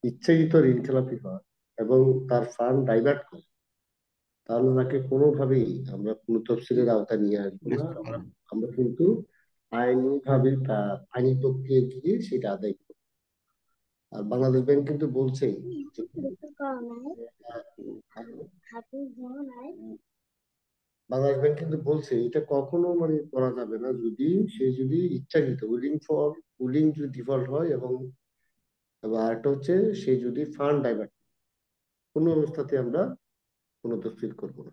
Speaker 4: ইচ্ছাকৃত ঋণ খেলাপি হয় এবং তার ফান্ড ডাইভার্ট করে তাহলে তাকে কোনোভাবেই আমরা কোনো তফসিলের আওতায় নিয়ে আসব না। আমরা কিন্তু আইনিভাবে তার আইনি প্রক্রিয়া গিয়ে সেটা আদায় আর বাংলাদেশ ব্যাংক কিন্তু বলছে বাংলাদেশ ব্যাংক কিন্তু বলছে এটা কখনো মানে করা যাবে না যদি সে যদি ইচ্ছাকৃত উইলিং ফর উইলিং যদি ডিফল্ট হয় এবং এবং আরেকটা হচ্ছে সে যদি ফান্ড ডাইভার্ট কোনো অবস্থাতে আমরা কোনো তফসিল করব না।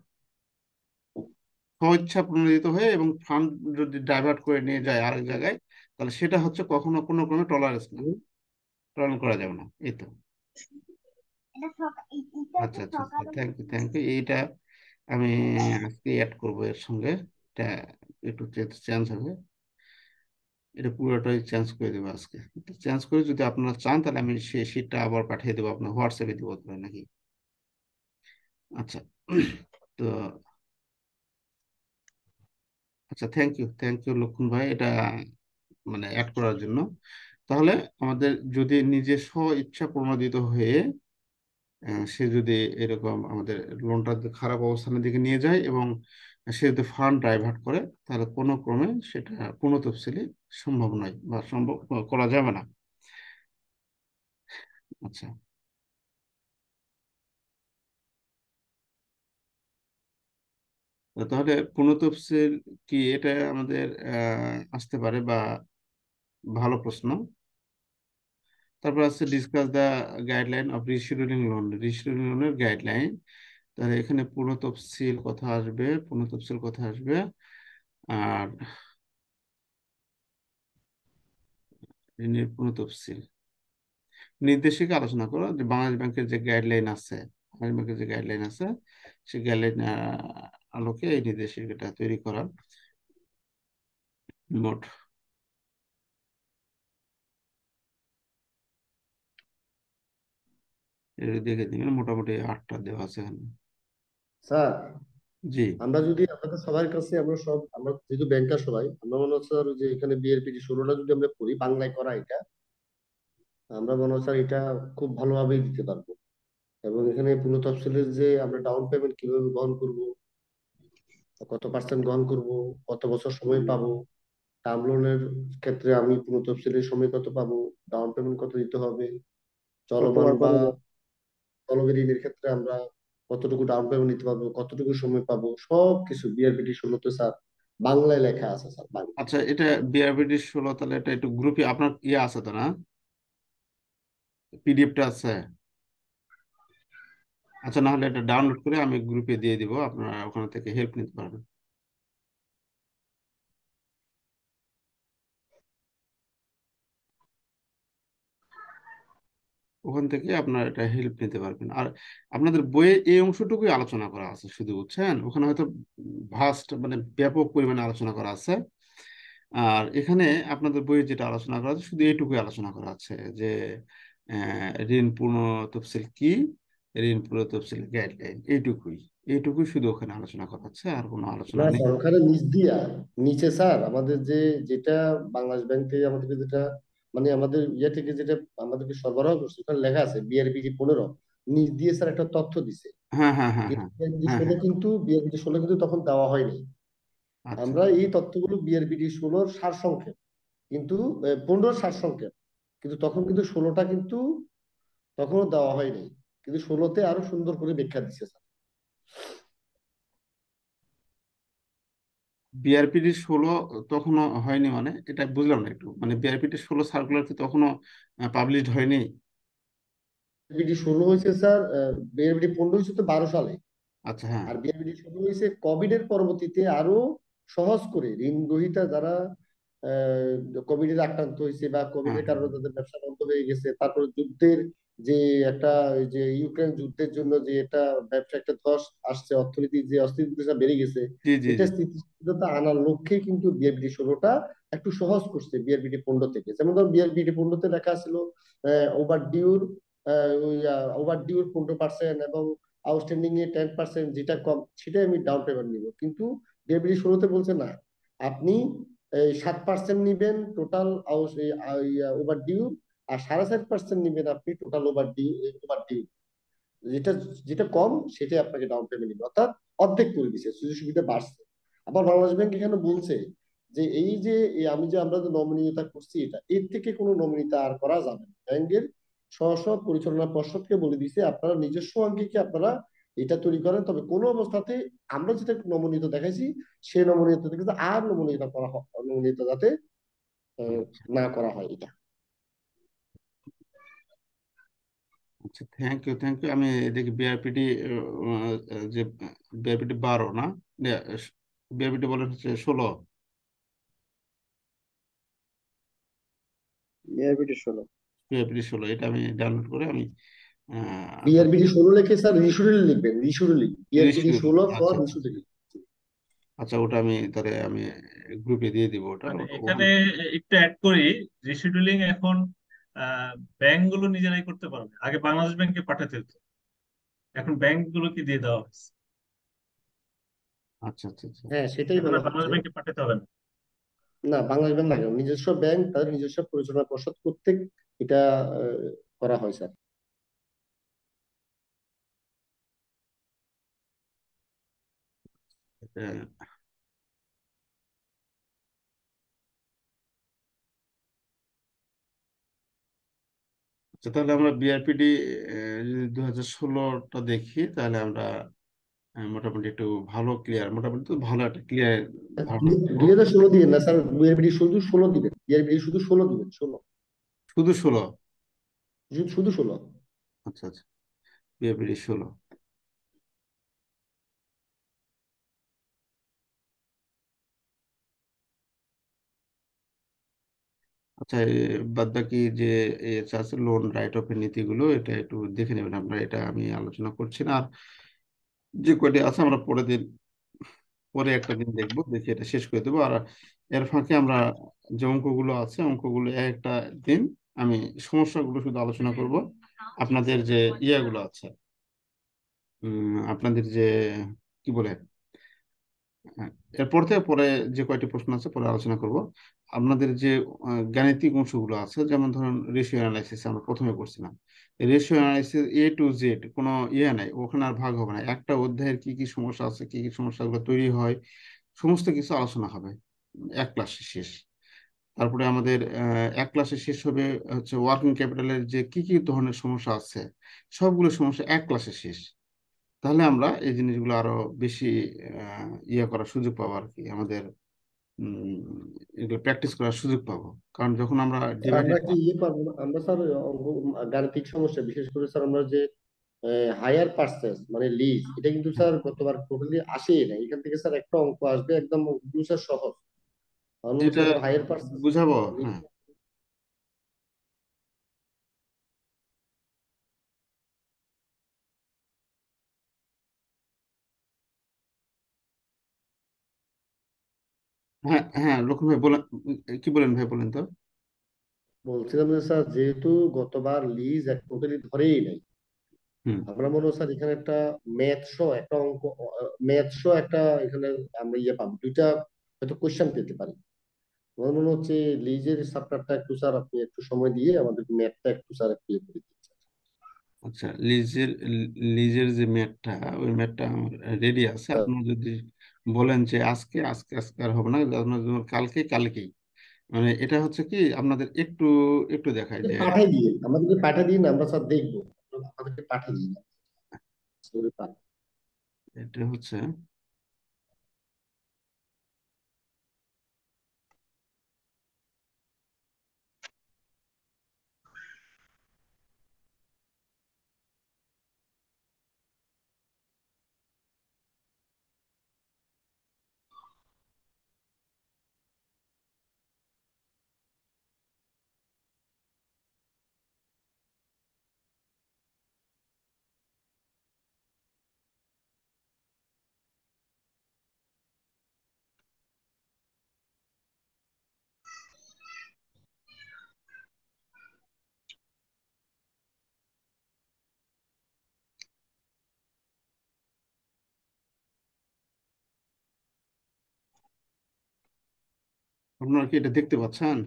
Speaker 1: স্বইচ্ছা প্রণোদিত হয়ে এবং ফান্ড যদি ডাইভার্ট করে নিয়ে যায় আরেক জায়গায় তাহলে সেটা হচ্ছে কখনো কোনো ক্রমে টলারেন্স না। টলারেন্স করা যাবে না এই তো। আচ্ছা আচ্ছা থ্যাংক ইউ থ্যাংক ইউ এইটা আমি আজকে অ্যাড করব এর সঙ্গে। এটা একটু চেঞ্জ হবে। এটা পুরোটাই চেঞ্জ করে দেবো আজকে। চেঞ্জ করে যদি আপনারা চান তাহলে আমি সেই শিটটা আবার পাঠিয়ে দেবো আপনার হোয়াটসঅ্যাপে দেবো ধরে নাকি? আচ্ছা তো আচ্ছা থ্যাংক ইউ থ্যাংক ইউ লক্ষণ ভাই। এটা মানে অ্যাড করার জন্য। তাহলে আমাদের যদি নিজে স্ব ইচ্ছা প্রণোদিত হয়ে সে যদি এরকম আমাদের লোনটা খারাপ অবস্থানের দিকে নিয়ে যায় এবং সে যদি ফান্ড ডাইভার্ট করে, তাহলে কোনো ক্রমে সেটা পুনঃ তফসিলি সম্ভব নয় বা সম্ভব করা যাবে না। আচ্ছা। তাহলে পুনঃ তফসিল কি এটা আমাদের আসতে পারে বা ভালো প্রশ্ন। তারপর আছে discuss the guideline of rescheduling loan rescheduling লোনের গাইডলাইন তাহলে এখানে পুনঃ তফসিল কথা আসবে পুনঃ তফসিল কথা আসবে। আর ঋণের পুনঃ তফসিল। নির্দেশিকা আলোচনা করো যে বাংলাদেশ ব্যাংকের যে গাইডলাইন আছে, বাংলাদেশ ব্যাংকের যে গাইডলাইন আছে সেই গাইডলাইন আলোকে এই নির্দেশিকাটা তৈরি করা। মোট এটা দেখে দিবেন মোটামুটি আটটা দেওয়া আছে এখানে।
Speaker 4: স্যার
Speaker 1: জি।
Speaker 4: আমরা যদি আমাদের সবার কাছে আমরা সব আমরা যেহেতু ব্যাংকার সবাই আমরা মনে হচ্ছে স্যার যে এখানে বিএরপিটি ষোলোটা যদি আমরা করি বাংলায় করা এটা আমরা মনে হচ্ছে এটা খুব ভালোভাবেই দিতে পারব। এবং এখানে পুরো তফসিলের যে আমরা ডাউন পেমেন্ট কীভাবে গ্রহণ করব কত পার্সেন্ট গ্রহণ করব কত বছর সময় পাবো টার্ম লোনের ক্ষেত্রে আমি পুরো তফসিলের সময় কত পাবো ডাউন পেমেন্ট কত দিতে হবে চলমান বা চলমান ঋণের ক্ষেত্রে আমরা কতটুকু ডাউন পেমেন্ট নিতে পারব, কতটুকু সময় পাবো সব কিছু বিআরপিটি ষোলোতে স্যার বাংলায় লেখা আছে স্যার
Speaker 1: আচ্ছা এটা বিআরপিটি ষোলো তাহলে এটা একটু গ্রুপে আপনার ইয়ে আছে তো না? পিডিএফটা আছে। আচ্ছা না হলে এটা ডাউনলোড করে আমি গ্রুপে দিয়ে দিব, আপনারা ওখান থেকে হেল্প নিতে পারবেন। ওখান থেকে আপনার এটা হেল্প নিতে পারবেন। আর আপনাদের বইয়ে এই অংশটুকুই আলোচনা করা আছে শুধু বুঝছেন? ওখানে হয়তো ভাস্ট মানে ব্যাপক পরিমাণে আলোচনা করা আছে। আর এখানে আপনাদের বইয়ে যেটা আলোচনা করা আছে শুধু এইটুকুই আলোচনা করা আছে যে ঋণ পূর্ণ তফসিল কি? ঋণ পূর্ণ তফসিল গাইডলাইন এইটুকুই। এইটুকুই শুধু ওখানে আলোচনা করা আছে আর কোনো আলোচনা নেই।
Speaker 4: ওখানে নিচ দিয়া নিচে স্যার আমাদের যে যেটা বাংলাদেশ ব্যাংক থেকে আমাদেরকে যেটা মানে আমাদের ইয়ে থেকে যেটা আমাদেরকে সরবরাহ করছে ওখানে লেখা আছে বিআরবিজি পনেরো। নিচ দিয়ে স্যার একটা তথ্য দিছে।
Speaker 1: হ্যাঁ হ্যাঁ হ্যাঁ
Speaker 4: কিন্তু
Speaker 1: হ্যাঁ
Speaker 4: ষোলো কিন্তু বিআরবিজি ষোলো কিন্তু তখন দেওয়া হয়নি।
Speaker 1: আচ্ছা।
Speaker 4: আমরা এই তথ্যগুলো বিআরবিডি ষোলোর সারসংক্ষেপ কিন্তু পনেরোর সারসংক্ষেপ কিন্তু তখন কিন্তু ষোলোটা কিন্তু তখনও দেওয়া হয়নি। কিন্তু ষোলোতে আরও সুন্দর করে ব্যাখ্যা দিচ্ছে স্যার।
Speaker 1: বিআরপিডি ষোলো তখনও হয়নি মানে? এটা বুঝলাম না একটু। মানে বিআরপিটি ষোলো সার্কুলার কি তখনও পাবলিশড হয়নি?
Speaker 4: বিডি ষোলো হয়েছে স্যার বিআরবিডি পনেরো হয়েছে তো বারো সালে।
Speaker 1: আচ্ছা হ্যাঁ।
Speaker 4: আর বিআরবিডি ষোলো হয়েছে কোভিড এর পরবর্তীতে আরও সহজ করে। ঋণ গ্রহীতা যারা কোভিড এর আক্রান্ত হয়েছে বা কোভিড
Speaker 1: হ্যাঁ
Speaker 4: এর
Speaker 1: হ্যাঁ।
Speaker 4: কারণে তাদের ব্যবসা বন্ধ হয়ে গেছে তারপরে যুদ্ধের যে একটা যে ইউক্রেন যুদ্ধের জন্য যে এটা ব্যবসা একটা ধস আসছে অর্থনীতির যে অস্থিরতা বেড়ে গেছে এটা স্থিতিশীলতা আনার লক্ষ্যে কিন্তু বিআরবিডি ষোলোটা একটু সহজ করছে বিআরবিডি পনেরো থেকে। যেমন ধরুন বিআরবিডি পনেরোতে লেখা ছিল ওভার ডিউর ওভার ডিউর পনেরো পার্সেন্ট এবং আউটস্ট্যান্ডিং এ টেন পার্সেন্ট যেটা কম সেটাই আমি ডাউন পেমেন্ট নিব। কিন্তু বিআরবিডি ষোলোতে বলছে না আপনি এই সাত পার্সেন্ট নিবেন টোটাল ওভার ডিউ আর সাড়ে চার পার্সেন্ট নিবেন আপনি total over due over due যেটা যেটা কম, সেটাই আপনাকে ডাউন পেমেন্ট নিবে অর্থাৎ অর্ধেক করে দিচ্ছে সুযোগ সুবিধা বাড়ছে। আবার বাংলাদেশ ব্যাংক এখানে বলছে যে, এই যে আমি যে আমরা যে নমনীয়তা করছি, এটা, এর থেকে কোনো নমনীয়তা আর করা যাবে না। ব্যাংকের স্ব পরিচালনা পর্ষদকে বলে দিছে, আপনারা নিজস্ব অঙ্গীকে আপনারা এটা তৈরি করেন। তবে কোনো অবস্থাতে আমরা যেটা নমনীয়তা দেখাইছি, সেই নমনীয়তা থেকে আর নমনীয়তা করা নমনীয়তা যাতে না করা হয় এটা।
Speaker 1: আচ্ছা থ্যাংক ইউ থ্যাংক ইউ আমি দেখি বিআরপিডি যে বিআরপিডি বারো না বিআরপিডি বলেন হচ্ছে ষোলো।
Speaker 5: বিআরবিডি ষোলো।
Speaker 1: বিআরপিডি ষোলো এটা আমি ডাউনলোড করে আমি আহ,
Speaker 4: বিআরবিডি ষোলো লিখে স্যার রিসুডেল লিখবেন রিসুডেল বিআরবিডি ষোলো ফর
Speaker 1: আচ্ছা আচ্ছা। আচ্ছা ওটা আমি তাহলে আমি গ্রুপে দিয়ে দিব ওটা
Speaker 7: মানে
Speaker 1: ওটা-
Speaker 7: এখানে একটু অ্যাড করি রিশিডিউলিং এখন ব্যাংকগুলো নিজেরাই করতে পারবে। আগে বাংলাদেশ ব্যাংকে পাঠাতে হতো। এখন ব্যাংক গুলোকে দিয়ে দেওয়া হয়েছে?
Speaker 1: আচ্ছা আচ্ছা আচ্ছা।
Speaker 4: হ্যাঁ সেটাই
Speaker 7: বাংলাদেশ ব্যাংকে পাঠাতে হবে না।
Speaker 4: না বাংলাদেশ ব্যাংক লাগে। নিজস্ব ব্যাংক তাদের নিজস্ব পরিচালনা পর্ষদ কর্তৃক এটা করা হয় স্যার।
Speaker 1: এটা- আচ্ছা তাহলে আমরা বিআরপিডি যদি দু হাজার ষোলোটা দেখি তাহলে আমরা মোটামুটি একটু ভালো ক্লিয়ার মোটামুটি তো ভালো একটা ক্লিয়ার দু
Speaker 4: দুই হাজার ষোলো দিবেন না স্যার বিআরপিডি শুধু ষোলো দিবেন। বিআরপিডি শুধু ষোলো দিবেন ষোলো।
Speaker 1: শুধু ষোলো?
Speaker 4: শুধু ষোলো।
Speaker 1: আচ্ছা আচ্ছা। বিআরপিডি ষোলো। আচ্ছা বাদ বাকি যে আছে লোন রাইট অফ এর নীতিগুলো এটা একটু দেখে নেবেন আপনারা এটা আমি আলোচনা করছি না। আর যে কয়টি আছে আমরা পরের দিন পরে একটা দিন দেখব দেখে এটা শেষ করে দেবো। আর এর ফাঁকে আমরা যে অঙ্কগুলো আছে অঙ্কগুলো এক একটা দিন আমি সমস্যাগুলো শুধু আলোচনা করব। আপনাদের যে ইয়েগুলো আছে আপনাদের যে কি বলে হ্যাঁ, এরপর থেকে পরে যে কয়টি প্রশ্ন আছে পরে আলোচনা করব। আপনাদের যে গাণিতিক অংশগুলো আছে, যেমন ধরুন রেশিও অ্যানালাইসিস আমরা প্রথমে করছিলাম ratio analysis A to Z কোনো ইয়ে নাই, ওখানে আর ভাগ হবে না। একটা অধ্যায়ের কি কি সমস্যা আছে, কি কি সমস্যাগুলো তৈরি হয়, সমস্ত কিছু আলোচনা হবে এক ক্লাসে শেষ। তারপরে আমাদের এক ক্লাসে শেষ হবে হচ্ছে ওয়ার্কিং ক্যাপিটালের যে কি কি ধরনের সমস্যা আছে, সবগুলো সমস্যা এক ক্লাসে শেষ। তাহলে আমরা এই জিনিসগুলো আরও বেশি ইয়ে করার সুযোগ পাবো আর কি আমাদের এগুলো প্র্যাকটিস করার সুযোগ পাবো। কারণ যখন আমরা
Speaker 4: আমরা কি ইয়ে আমরা স্যার গাণিতিক সমস্যা বিশেষ করে স্যার আমরা যে হায়ার পার্সেস মানে লিজ এটা কিন্তু স্যার গতবার টোটালি আসেই না এখান থেকে স্যার একটা অঙ্ক আসবে একদম স্যার সহজ। স্যার হায়ার পার্সেস
Speaker 1: বুঝাবো হ্যাঁ। হ্যাঁ হ্যাঁ লক্ষণ ভাই বলেন কি বলেন ভাই বলেন তো।
Speaker 4: বলছিলাম যে স্যার যেহেতু গতবার লিজ এক টোটালি ধরেই নাই আমরা মনে হয় স্যার এখানে একটা ম্যাথ সহ একটা অঙ্ক ম্যাথ সহ একটা এখানে আমরা ইয়ে পাবো দুইটা হয়তো কোয়েশ্চেন পেতে পারি। আমার মনে হচ্ছে লিজের চ্যাপ্টারটা একটু স্যার আপনি একটু সময় দিয়ে আমাদের ম্যাথটা একটু স্যার একটু ইয়ে করে দিচ্ছেন
Speaker 1: আচ্ছা লিজের লিজের যে ম্যাটটা ওই ম্যাটটা আমার রেডি আছে আপনার যদি বলেন যে আজকে আজকে আজকে আর হবে না আপনার কালকে কালকেই। মানে এটা হচ্ছে কি আপনাদের একটু একটু দেখায় যে
Speaker 4: পাঠাই দিয়ে আমাদেরকে পাঠিয়ে দিন আমরা সব দেখব। আমাদেরকে পাঠিয়ে দিন
Speaker 1: এটা হচ্ছে আপনারা কি এটা দেখতে পাচ্ছেন?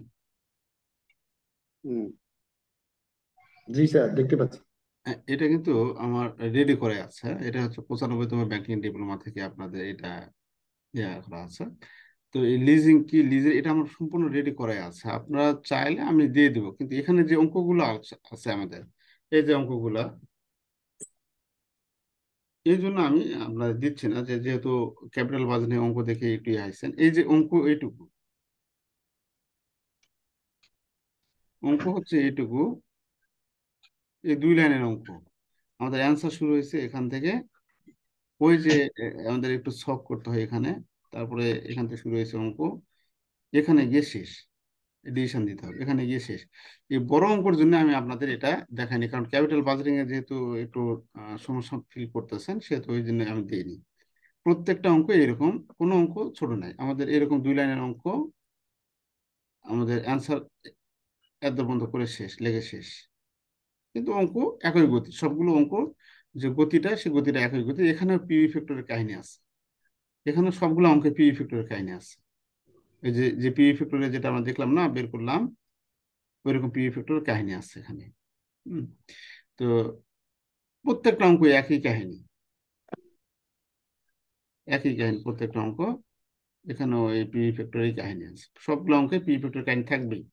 Speaker 4: জি স্যার দেখতে পাচ্ছি।
Speaker 1: এটা কিন্তু আমার রেডি করে আছে। এটা হচ্ছে পঁচানব্বইতম ব্যাংকিং ডিপ্লোমা থেকে আপনাদের এটা ইয়া করা আছে। তো এই লিজিং কি লিজের এটা আমার সম্পূর্ণ রেডি করা আছে। আপনারা চাইলে আমি দিয়ে দিব কিন্তু এখানে যে অঙ্কগুলো আছে আমাদের এই যে অঙ্কগুলা এই জন্য আমি আপনাদের দিচ্ছি না যে যেহেতু ক্যাপিটাল বাজেটের অঙ্ক দেখে একটু ইয়ে আইছেন এই যে অঙ্ক এইটুকু অঙ্ক হচ্ছে এইটুকু। এই দুই লাইনের অঙ্ক। আমাদের অ্যান্সার শুরু হয়েছে এখান থেকে। ওই যে আমাদের একটু সলভ করতে হয় এখানে। তারপরে এখান থেকে শুরু হয়েছে অঙ্ক। এখানে গিয়ে শেষ। ডিসিশন দিতে হবে। এখানে গিয়ে শেষ। এই বড় অঙ্কের জন্য আমি আপনাদের এটা দেখাইনি। কারণ ক্যাপিটাল বাজেটিং এ যেহেতু একটু সমস্যা ফিল করতেছেন, সেহেতু ওই জন্য আমি দিইনি। প্রত্যেকটা অঙ্ক এরকম। কোনো অঙ্ক ছোট নাই। আমাদের এরকম দুই লাইনের অঙ্ক। আমাদের অ্যান্সার এত বন্ধ করে শেষ, লেগে শেষ। কিন্তু অঙ্ক একই গতি, সবগুলো অঙ্ক যে গতিটা, সে গতিটা একই গতি। এখানে পিভি ফ্যাক্টরের কাহিনী আছে। এখানে সবগুলো অঙ্কে পিভি ফ্যাক্টরের কাহিনী আছে। এই যে যে পিভি ফ্যাক্টরে যেটা আমরা দেখলাম না, বের করলাম, ওইরকম পিভি ফ্যাক্টরের কাহিনী আছে এখানে। তো প্রত্যেকটা অঙ্ক একই কাহিনী। একই কাহিনী, প্রত্যেকটা অঙ্ক এখানেও এই পিভি ফ্যাক্টরের কাহিনী আছে। সবগুলো অঙ্কে পিভি ফ্যাক্টরের কাহিনী থাকবেই।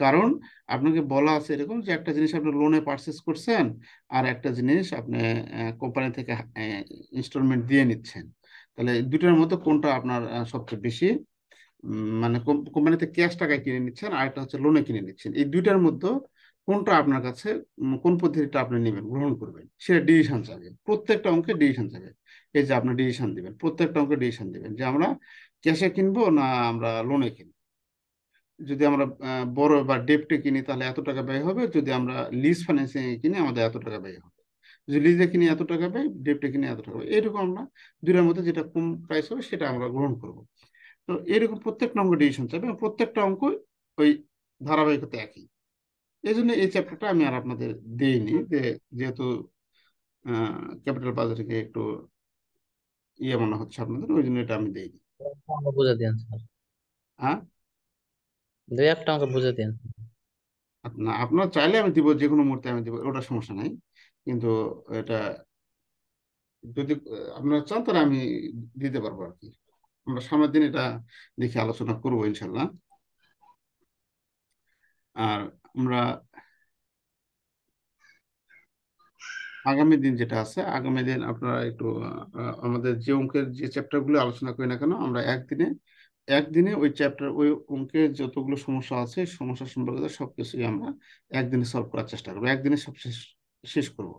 Speaker 1: কারণ আপনাকে বলা আছে এরকম যে একটা জিনিস আপনি লোনে পারচেস করছেন আর একটা জিনিস আপনি কোম্পানি থেকে ইনস্টলমেন্ট দিয়ে নিচ্ছেন। তাহলে দুটার মধ্যে কোনটা আপনার সবচেয়ে বেশি? মানে কোম্পানিতে ক্যাশ টাকায় কিনে নিচ্ছেন আর একটা হচ্ছে লোনে কিনে নিচ্ছেন। এই দুইটার মধ্যে কোনটা আপনার কাছে কোন পদ্ধতিটা আপনি নেবেন, গ্রহণ করবেন, সেটা ডিসিশন চাবে। প্রত্যেকটা অঙ্কে ডিসিশন চাবে। এই যে আপনি ডিসিশন দিবেন, প্রত্যেকটা অঙ্কে ডিসিশন দিবেন যে আমরা ক্যাশে কিনবো না আমরা লোনে কিনবো? যদি আমরা বড় বা ডেপ্টে কিনি তাহলে এত টাকা ব্যয় হবে যদি আমরা লিজ ফাইন্যান্সিং এ কিনি আমাদের এত টাকা ব্যয় হবে। যদি লিজে কিনি এত টাকা ব্যয় ডেপ্টে কিনি এত টাকা ব্যয় এরকম আমরা দুইটার মধ্যে যেটা কম প্রাইস হবে সেটা আমরা গ্রহণ করব। তো এরকম প্রত্যেকটা অঙ্ক ডিসিশন চাবে এবং প্রত্যেকটা অঙ্ক ওই ধারাবাহিকতা একই। এই জন্য এই চ্যাপ্টারটা আমি আর আপনাদের দিইনি যে যেহেতু ক্যাপিটাল বাজারকে একটু ইয়ে মনে হচ্ছে আপনাদের ওই জন্য এটা আমি দিইনি।
Speaker 2: বুঝে দিন স্যার।
Speaker 1: হ্যাঁ?
Speaker 2: দুই একটা অঙ্ক বুঝে দিন
Speaker 1: না আপনারা চাইলে আমি দিব যে কোনো মুহূর্তে আমি দিব ওটা সমস্যা নাই। কিন্তু এটা যদি আপনারা চান তাহলে আমি দিতে পারব আর কি। আমরা সামনের দিন এটা দেখে আলোচনা করব ইনশাল্লাহ আর আমরা আগামী দিন যেটা আছে আগামী দিন আপনারা একটু আমাদের যে অঙ্কের যে চ্যাপ্টারগুলো আলোচনা করি না কেন আমরা একদিনে একদিনে ওই চ্যাপ্টার ওই অঙ্কের যতগুলো সমস্যা আছে সমস্যা সম্পর্কিত সবকিছুই আমরা একদিনে সলভ করার চেষ্টা করব একদিনে সব শেষ শেষ করব।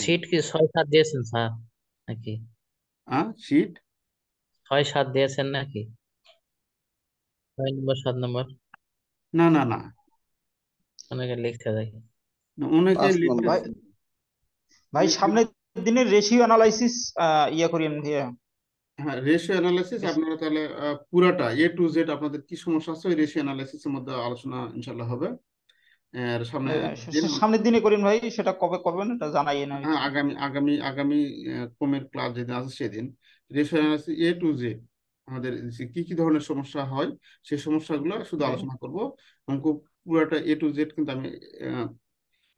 Speaker 2: সিট কি ছয় সাত দিয়েছেন স্যার নাকি?
Speaker 1: হ্যাঁ শিট
Speaker 2: ছয় সাত দিয়েছেন নাকি? ছয় নম্বর সাত নম্বর?
Speaker 1: না না না।
Speaker 2: অনেকে লিখতে দেখি।
Speaker 1: অনেকে
Speaker 8: ভাই। ভাই সামনের দিনের রেশিও অ্যানালাইসিস ইয়ে করিয়েন ইয়ে
Speaker 1: হ্যাঁ রেশিও অ্যানালাইসিস আপনারা তাহলে পুরাটা এ টু জেড আপনাদের কি সমস্যা আছে ওই রেশিও অ্যানালাইসিসের মধ্যে আলোচনা ইনশাল্লাহ হবে। আর সামনে
Speaker 8: সামনের দিনে করিন ভাই সেটা কবে করবেন এটা জানাইয়েন আর
Speaker 1: হ্যাঁ আগামী আগামী আগামী কমের ক্লাস যেদিন আছে সেদিন। Ratio analysis A to Z আমাদের কি কি ধরনের সমস্যা হয় সেই সমস্যাগুলো শুধু আলোচনা করব। অঙ্ক পুরাটা এ টু জেড কিন্তু আমি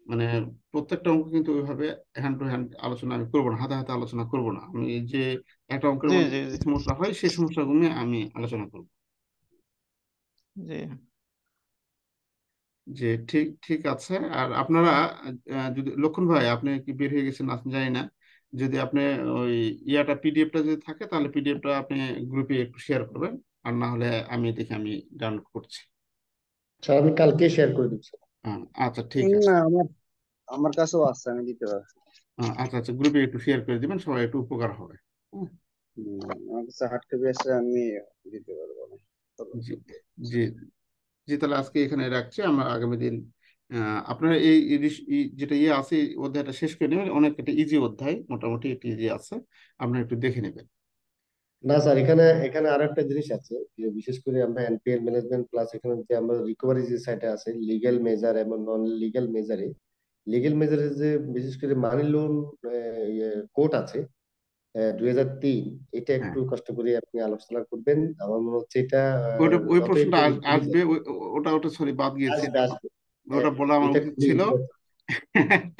Speaker 1: মানে প্রত্যেকটা অঙ্ক কিন্তু ওইভাবে হ্যান্ড টু হ্যান্ড আলোচনা আমি করব না হাতে হাতে আলোচনা করব না। আমি যে একটা অঙ্কের সমস্যা হয় সেই সমস্যাগুলো আমি আলোচনা করব। যে ঠিক ঠিক আছে। আর আপনারা যদি লক্ষণ ভাই আপনি কি বের হয়ে গেছেন আপনি জানি না। যদি আপনি ওই ইয়াটা পিডিএফটা যদি থাকে তাহলে পিডিএফটা আপনি গ্রুপে একটু শেয়ার করবেন। আর না হলে আমি দেখে আমি ডাউনলোড করছি।
Speaker 4: আমি কালকে শেয়ার করে দিচ্ছি।
Speaker 1: আচ্ছা ঠিক আছে।
Speaker 5: না আমার আমার কাছেও আছে আমি দিতে পারছি
Speaker 1: হ্যাঁ, আচ্ছা আচ্ছা গ্রুপে একটু শেয়ার করে দিবেন সবাই একটু উপকার হবে।
Speaker 5: আমার কাছে হার্ড কপি আছে আমি দিতে পারব না।
Speaker 1: জি জি জি তাহলে আজকে এখানে রাখছি আমরা আগামী দিন আহ, আপনারা এই যেটা ইয়ে আছে অধ্যায়টা শেষ করে নেবেন অনেক একটা ইজি অধ্যায় মোটামুটি একটু ইজি আছে আপনারা একটু দেখে নেবেন।
Speaker 4: না স্যার এখানে এখানে আরও একটা জিনিস আছে যে বিশেষ করে আমরা এনপিএল ম্যানেজমেন্ট প্লাস এখানে যে আমরা রিকভারি যে সাইডে আছে লিগ্যাল মেজার এবং নন লিগ্যাল মেজারে লিগ্যাল মেজারে যে বিশেষ করে মানি লোন কোর্ট আছে দুই হাজার তিন এটা
Speaker 1: হ্যাঁ।
Speaker 4: একটু কষ্ট করে আপনি আলোচনা করবেন। আমার মনে হচ্ছে এটা
Speaker 1: ওই প্রশ্নটা আসবে ওটা ওটা সরি বাদ গিয়েছে। ওটা বলা আমার ছিল।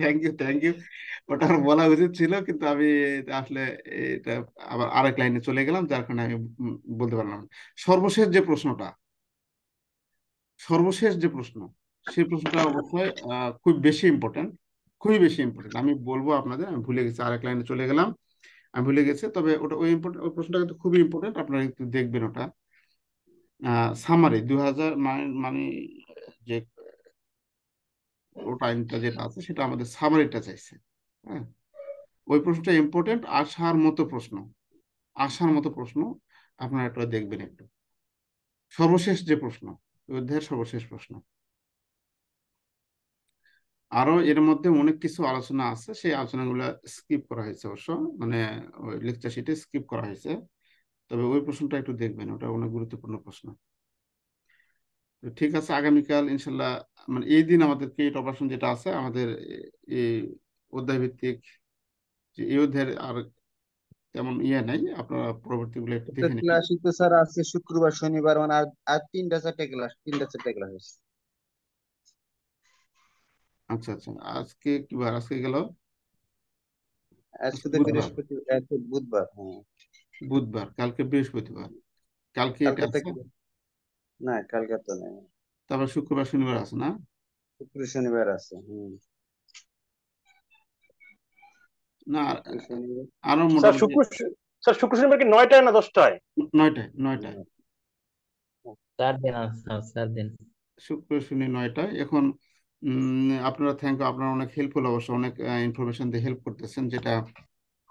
Speaker 1: থ্যাংক ইউ থ্যাংক ইউ ওটা বলা উচিত ছিল, কিন্তু আমি আসলে এটা আবার আরেক লাইনে চলে গেলাম, যার কারণে আমি বলতে পারলাম সর্বশেষ যে প্রশ্নটা, সর্বশেষ যে প্রশ্ন, সেই প্রশ্নটা অবশ্যই খুব বেশি ইম্পর্টেন্ট খুবই বেশি ইম্পর্টেন্ট আমি বলব আপনাদের, আমি ভুলে গেছি, আরেক লাইনে চলে গেলাম, আমি ভুলে গেছি, তবে ওটা ওই ইম্পর্টেন্ট ওই প্রশ্নটা কিন্তু খুবই ইম্পর্টেন্ট আপনারা একটু দেখবেন ওটা। সামারি দুই হাজার মানে যে ও টাইমটা যেটা আছে সেটা আমাদের সামারিটা চাইছে হ্যাঁ? ওই প্রশ্নটা ইম্পর্টেন্ট আসার মতো প্রশ্ন আসার মতো প্রশ্ন আপনারা একটু দেখবেন একটু। সর্বশেষ যে প্রশ্ন, অধ্যায়ের সর্বশেষ প্রশ্ন। আরও এর মধ্যে অনেক কিছু আলোচনা আছে, সেই আলোচনাগুলো স্কিপ করা হয়েছে অবশ্য মানে ওই লেকচার শিটে স্কিপ করা হয়েছে। তবে ওই প্রশ্নটা একটু দেখবেন, ওটা অনেক গুরুত্বপূর্ণ প্রশ্ন। ঠিক আছে আগামীকাল ইনশাল্লাহ মানে এই দিন আমাদের পেইড অপারেশন যেটা আছে আমাদের এই অধ্যায় ভিত্তিক যে এই অধ্যায়ের আর তেমন ইয়ে নাই আপনারা পরবর্তীগুলো একটু দেখে নিন
Speaker 5: ক্লাস তো স্যার আজকে শুক্রবার শনিবার মানে আর আর তিনটা চারটে ক্লাস তিনটা চারটে ক্লাস হয়েছে
Speaker 1: আচ্ছা আচ্ছা আজকে কি বার আজকে গেল?
Speaker 5: আজকে তো
Speaker 1: বুধবার।
Speaker 5: বৃহস্পতিবার বুধবার হ্যাঁ।
Speaker 1: বুধবার কালকে বৃহস্পতিবার। কালকে এটা আছে?
Speaker 5: না কালকে তো নেই।
Speaker 1: তারপর শুক্রবার শনিবার আছে না?
Speaker 5: শুক্র শনিবার আছে হুম।
Speaker 1: না
Speaker 5: শুক্র শনিবার।
Speaker 1: আরও
Speaker 6: স্যার
Speaker 1: মোটামুটি
Speaker 6: শুক্র স্যার শুক্র শনিবার কি নয়টায় না দশটায়?
Speaker 1: নয়টায় নয়টায়।
Speaker 2: চার দিন চার দিন।
Speaker 1: শুক্র শনি নয়টায়। এখন উম, আপনারা থ্যাংক ইউ আপনারা অনেক হেল্পফুল অবশ্য অনেক ইনফরমেশন দিয়ে হেল্প করতেছেন যেটা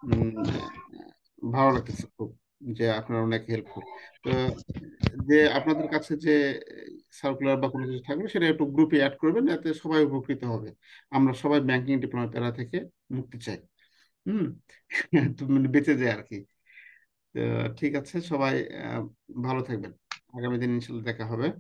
Speaker 1: উম, ভালো লাগতেছে খুব। যে আপনারা অনেক হেল্পফুল তো যে আপনাদের কাছে যে সার্কুলার বা কোনো কিছু থাকবে সেটা একটু গ্রুপে অ্যাড করবেন যাতে সবাই উপকৃত হবে। আমরা সবাই ব্যাংকিং ডিপ্লোমা প্যারা থেকে মুক্তি চাই। হুম? মানে বেঁচে যায় আর কি তো ঠিক আছে সবাই ভালো থাকবেন। আগামী দিন ইনশাল্লাহ দেখা হবে।